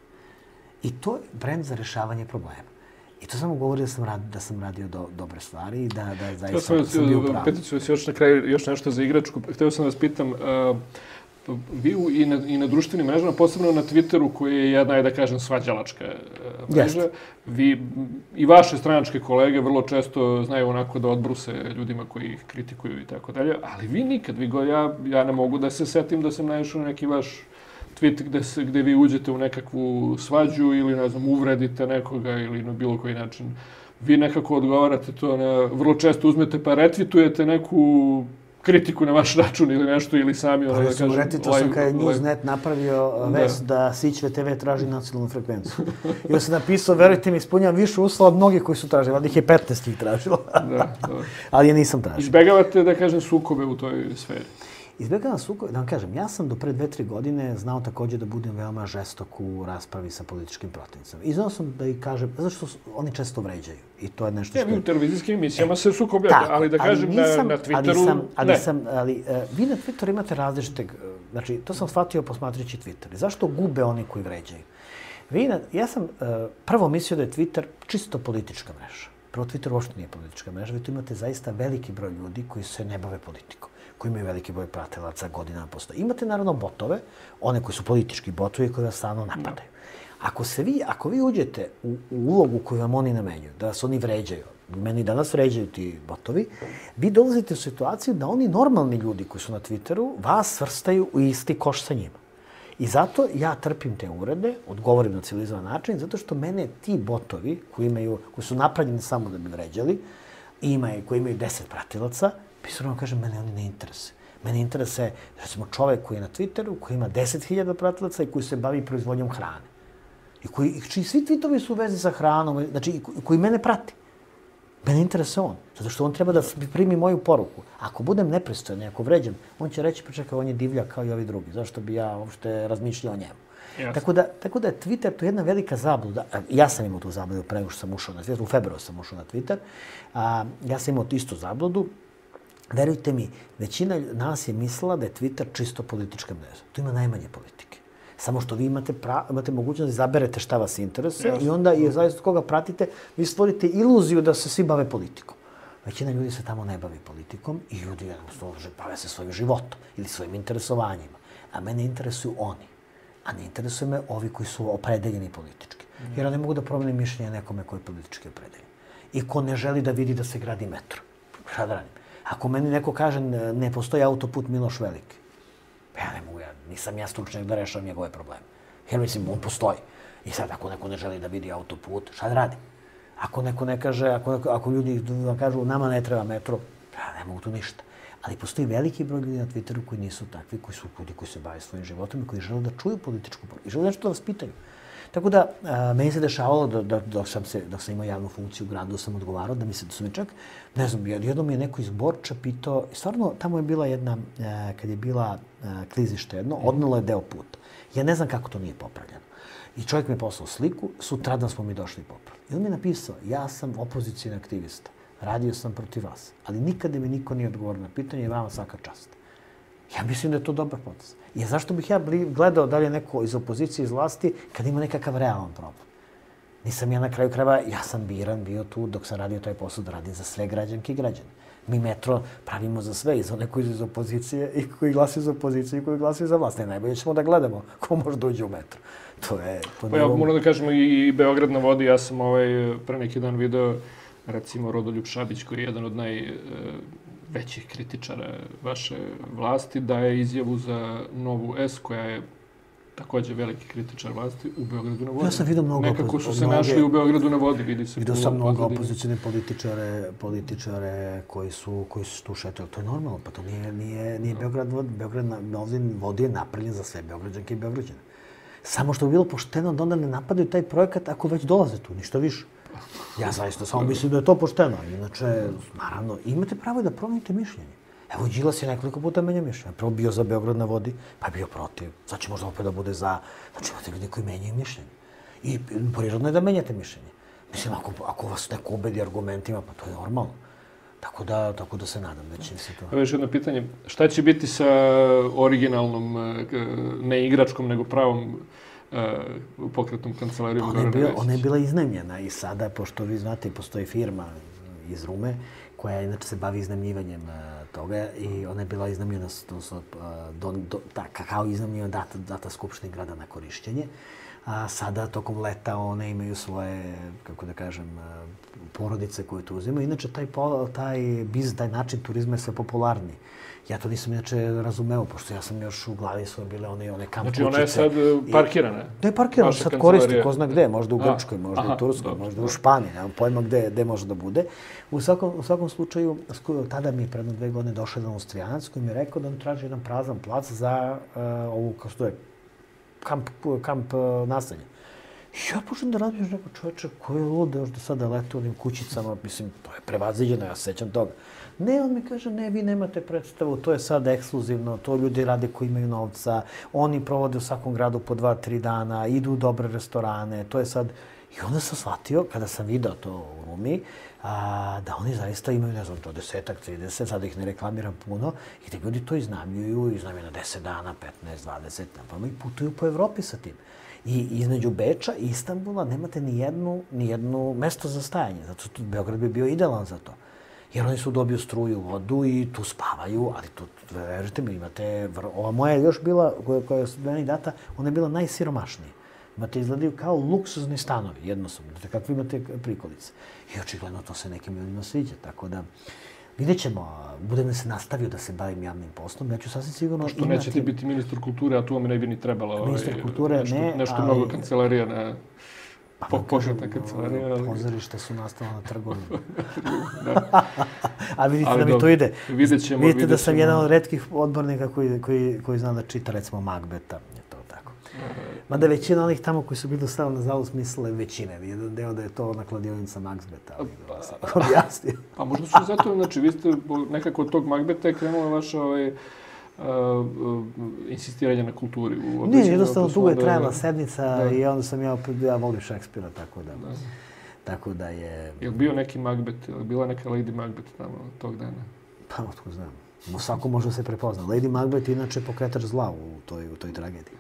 I to je brend za rešavanje problema. I to samo govori da sam, rad, da sam radio do, dobre stvari i da, da zaista sam, sam bio pravi. Petiću vas još na kraju još nešto za igračku. Hteo sam da vas pitam, uh, vi i na, i na društvenim mrežama, posebno na Twitteru, koji je jedna, da kažem, svađalačka e, mreža, Jest. vi i vaše stranačke kolege vrlo često znaju onako da odbruse ljudima koji ih kritikuju i tako dalje, ali vi nikad, vi go, ja, ja ne mogu da se setim da sam naišao neki vaš tweet gde, se, gde vi uđete u nekakvu svađu ili, ne znam, uvredite nekoga ili na bilo koji način vi nekako odgovarate to na, vrlo često uzmete pa retvitujete neku kritiku na vaš račun ili nešto, ili sami, ono, pa, da kažem... Reti, to sam kada je Newsnet napravio uh, da. vest da Sićve TV traži nacionalnu frekvenciju. I ja sam napisao, verujte mi, ispunjam više uslova od mnogih koji su tražili, ali ih je 15 ih tražilo. da, da. ali je nisam tražio. Izbegavate, da kažem, sukobe u toj sferi. Izbjegavam sukob, da vam kažem, ja sam do pre dve, tri godine znao takođe da budem veoma žestok u raspravi sa političkim protivnicama. I znao sam da i kažem, zato što oni često vređaju. I to je nešto što... Ne, u televizijskim emisijama e, se sukobljate, ali da kažem nisam, na, na Twitteru, ali sam, ali ne. Sam, ali, uh, vi na Twitteru imate različite, znači, to sam shvatio posmatrajući Twitter. Zašto gube oni koji vređaju? Vi, na, ja sam uh, prvo mislio da je Twitter čisto politička mreža. Prvo, Twitter uopšte nije politička mreža. Vi tu imate zaista veliki broj ljudi koji se ne bave politikom koji imaju veliki broj pratilaca godinama postoje. Imate naravno botove, one koji su politički botovi koji vas stalno napadaju. Ako se vi, ako vi uđete u, u ulogu koju vam oni namenjuju, da vas oni vređaju, meni danas ređaju ti botovi, vi dolazite u situaciju da oni normalni ljudi koji su na Twitteru vas svrstaju u isti koš sa njima. I zato ja trpim te urede, odgovorim na civilizovan način, zato što mene ti botovi koji, imaju, koji su napravljeni samo da bi vređali, ima, koji imaju deset pratilaca, pisano kažem, mene oni ne interese. Mene interese, recimo, čovek koji je na Twitteru, koji ima 10.000 pratilaca i koji se bavi proizvodnjom hrane. I koji, čiji svi tweetovi su u vezi sa hranom, znači, koji mene prati. Mene interesuje on, zato što on treba da primi moju poruku. Ako budem nepristojan, ako vređam, on će reći, pa čekaj, on je divlja kao i ovi drugi. Zašto bi ja uopšte razmišljao o njemu? Jasne. Tako da, tako da je Twitter to jedna velika zabluda. Ja sam imao tu zabludu pre nego što sam ušao na Twitter. U februaru sam ušao na Twitter. A, ja sam imao istu zabludu. Verujte mi, većina nas je mislila da je Twitter čisto politička mreža. Tu ima najmanje politike. Samo što vi imate, pra, imate mogućnost da izaberete šta vas interesuje i onda je zaista koga pratite, vi stvorite iluziju da se svi bave politikom. Većina ljudi se tamo ne bavi politikom i ljudi jednostavno bave se svojim životom ili svojim interesovanjima. A mene interesuju oni. A ne interesuje me ovi koji su opredeljeni politički. Jer ne mogu da promenim mišljenje nekome koji je politički opredeljen. I ko ne želi da vidi da se gradi metro. Šta da radim? Ako meni neko kaže ne postoji autoput Miloš Veliki, pa ja ne mogu, ja, nisam ja stručnjak da rešavam njegove probleme. Jer mislim, on postoji. I sad, ako neko ne želi da vidi autoput, šta da radi? Ako neko ne kaže, ako, neko, ako ljudi vam kažu nama ne treba metro, ja ne mogu tu ništa. Ali postoji veliki broj ljudi na Twitteru koji nisu takvi, koji su ljudi koji se bave svojim životom i koji žele da čuju političku poruku i žele nešto da vas pitaju. Tako da, a, meni se dešavalo da, da, dok, sam se, dok sam imao javnu funkciju u gradu, sam odgovarao da mi se, da su mi čak, ne znam, jednom je neko iz Borča pitao, stvarno, tamo je bila jedna, a, kad je bila a, klizište jedno, odnalo je deo puta. Ja ne znam kako to nije popravljeno. I čovjek mi je poslao sliku, sutradan smo mi došli popravljeno. I on mi je napisao, ja sam opozicijni aktivista, radio sam protiv vas, ali nikada mi niko nije odgovorio na pitanje i vama svaka čast. Ja mislim da je to dobar potez. I zašto bih ja gledao da li je neko iz opozicije, iz vlasti, kad ima nekakav realan problem? Nisam ja na kraju krajeva, ja sam biran bio tu dok sam radio taj posao da radim za sve građanke i građane. Mi metro pravimo za sve, i za one koji iz opozicije, i koji glasuju za opoziciju, i koji glasuju za vlast. Ne, najbolje ćemo da gledamo ko može da uđe u metro. To je... To pa ja moram da kažemo i Beograd na vodi, ja sam ovaj, pre neki dan video recimo Rodoljub Šabić koji je jedan od naj e, većih kritičara vaše vlasti, daje izjavu za novu S koja je takođe veliki kritičar vlasti u Beogradu na vodi. Ja sam vidio mnogo Nekako su se mnoge, našli u Beogradu na vodi, vidi se. Vidio sam mnogo opozicijne političare, političare koji su, koji su tu šetali. To je normalno, pa to nije, nije, nije Beograd, vod, Beograd na, ovdje vodi je napravljen za sve Beograđanke i Beograđane. Samo što bi bilo pošteno da onda ne napadaju taj projekat ako već dolaze tu, ništa više. Ja zaista samo mislim da je to pošteno. Inače, naravno, imate pravo da promenite mišljenje. Evo, Đilas je nekoliko puta menja mišljenje. Prvo bio za Beograd na vodi, pa je bio protiv. Sad će možda opet da bude za... Znači, imate ljudi koji menjaju mišljenje. I prirodno je da menjate mišljenje. Mislim, ako, ako vas neko ubedi argumentima, pa to je normalno. Tako da, tako da se nadam da će se to... Evo još jedno pitanje. Šta će biti sa originalnom, eh, ne igračkom, nego pravom uh, pokretnom kancelarijom. Ona je, bila, ona je bila iznajmljena i sada, pošto vi znate, postoji firma iz Rume koja inače se bavi iznajmljivanjem uh, toga i ona je bila iznajmljena uh, do, do, da, kao iznajmljena data, data Skupštine grada na korišćenje. A sada, tokom leta, one imaju svoje, kako da kažem, porodice koje tu uzimaju. Inače, taj, taj biz, taj način turizma je sve popularniji. Ja to nisam inače razumeo, pošto ja sam još u glavi svoje bile one, one kamp Znači ona je sad parkirana? Da je parkirana, sad koristi, ko zna gde, možda u Grčkoj, možda aha, u Turskoj, dobro, možda u Španiji, nemam pojma gde, gde može da bude. U svakom, u svakom slučaju, tada mi je predno dve godine došao jedan Austrijanac koji mi je rekao da on traži jedan prazan plac za uh, ovu, kao što je, kamp, kamp uh, naselja. I ja počnem da razmišljam neko čoveče koji je lud još do sada leto ovim kućicama, mislim, to je prevaziđeno, ja se sećam toga. Ne, on mi kaže, ne, vi nemate predstavu, to je sad ekskluzivno, to ljudi rade koji imaju novca, oni provode u svakom gradu po dva, tri dana, idu u dobre restorane, to je sad... I onda sam shvatio, kada sam video to u Rumi, a, da oni zaista imaju, ne znam, to desetak, 30, sada ih ne reklamiram puno, i da ljudi to iznamljuju, iznamljuju na 10 dana, 15, 20, na i putuju po Evropi sa tim. I između Beča i Istanbula nemate ni jednu, ni jednu mesto za stajanje. Zato tu Beograd bi bio idealan za to. Jer oni su dobiju struju, vodu i tu spavaju, ali tu, verujte mi, imate... Ova moja je još bila, koja, koja je meni data, ona je bila najsiromašnija. Imate izgledaju kao luksuzni stanovi, jednostavno. Znate kakve imate prikolice. I očigledno to se nekim ljudima sviđa, tako da... Vidjet ćemo, budem se nastavio da se bavim javnim poslom, ja ću sasvim sigurno Što imati... nećete biti ministar kulture, a tu vam ne bi ni trebalo ministar ovaj, kulture, nešto, ne, nešto ali... mnogo kancelarija na pa, po, pošata kancelarija. Ali... Pozorište su nastala na trgovima. da. a vidite ali da mi dobro, to ide. Vidjet ćemo, vidite vidjet da sam jedan od redkih odbornika koji, koji, koji zna da čita, recimo, Magbeta. Mada većina onih tamo koji su bili dostavili na zalu smisle većine. Jedan deo da je to ona kladionica Magbeta. Ali pa, objasnio. pa možda su zato, znači, vi ste nekako od tog Magbeta je krenula vaša ovaj, Uh, insistiranje na kulturi. U ne, jednostavno dugo je trajala sednica da. i onda sam ja, ja volim Šekspira, tako da... da. Tako da je... Je bio neki Macbeth, je bila neka Lady Macbeth tamo tog dana? Pa, otko znam. Svako može da se prepozna. Lady Macbeth je inače pokretač zla u toj, u toj tragediji.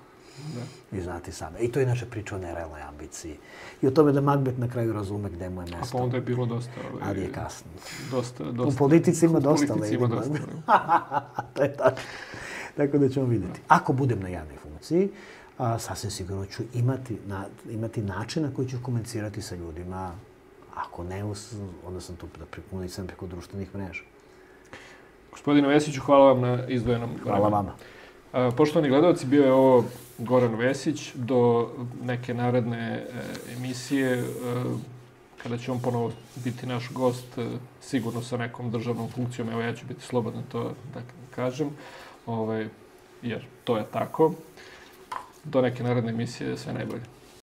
Da. Vi znate same. I to je inače priča o nerealnoj ambiciji. I o tome da Macbeth na kraju razume gde mu je mesto. A pa onda je bilo dosta... Ovaj, ali je kasno. Dosta, dosta. U politici ima dosta. U politici ima dosta. to je tako. Tako da ćemo vidjeti. Ako budem na javnoj funkciji, a, sasvim sigurno ću imati, na, imati način na koji ću komunicirati sa ljudima. Ako ne, onda sam tu da prikomunicam preko društvenih mreža. Gospodine Vesiću, hvala vam na izdvojenom Hvala vama. Poštovani gledalci, bio je ovo Goran Vesić do neke naredne e, emisije e, kada će on ponovo biti naš gost, e, sigurno sa nekom državnom funkcijom, evo ja ću biti slobodan to da kažem, ovaj, jer to je tako. Do neke naredne emisije sve najbolje.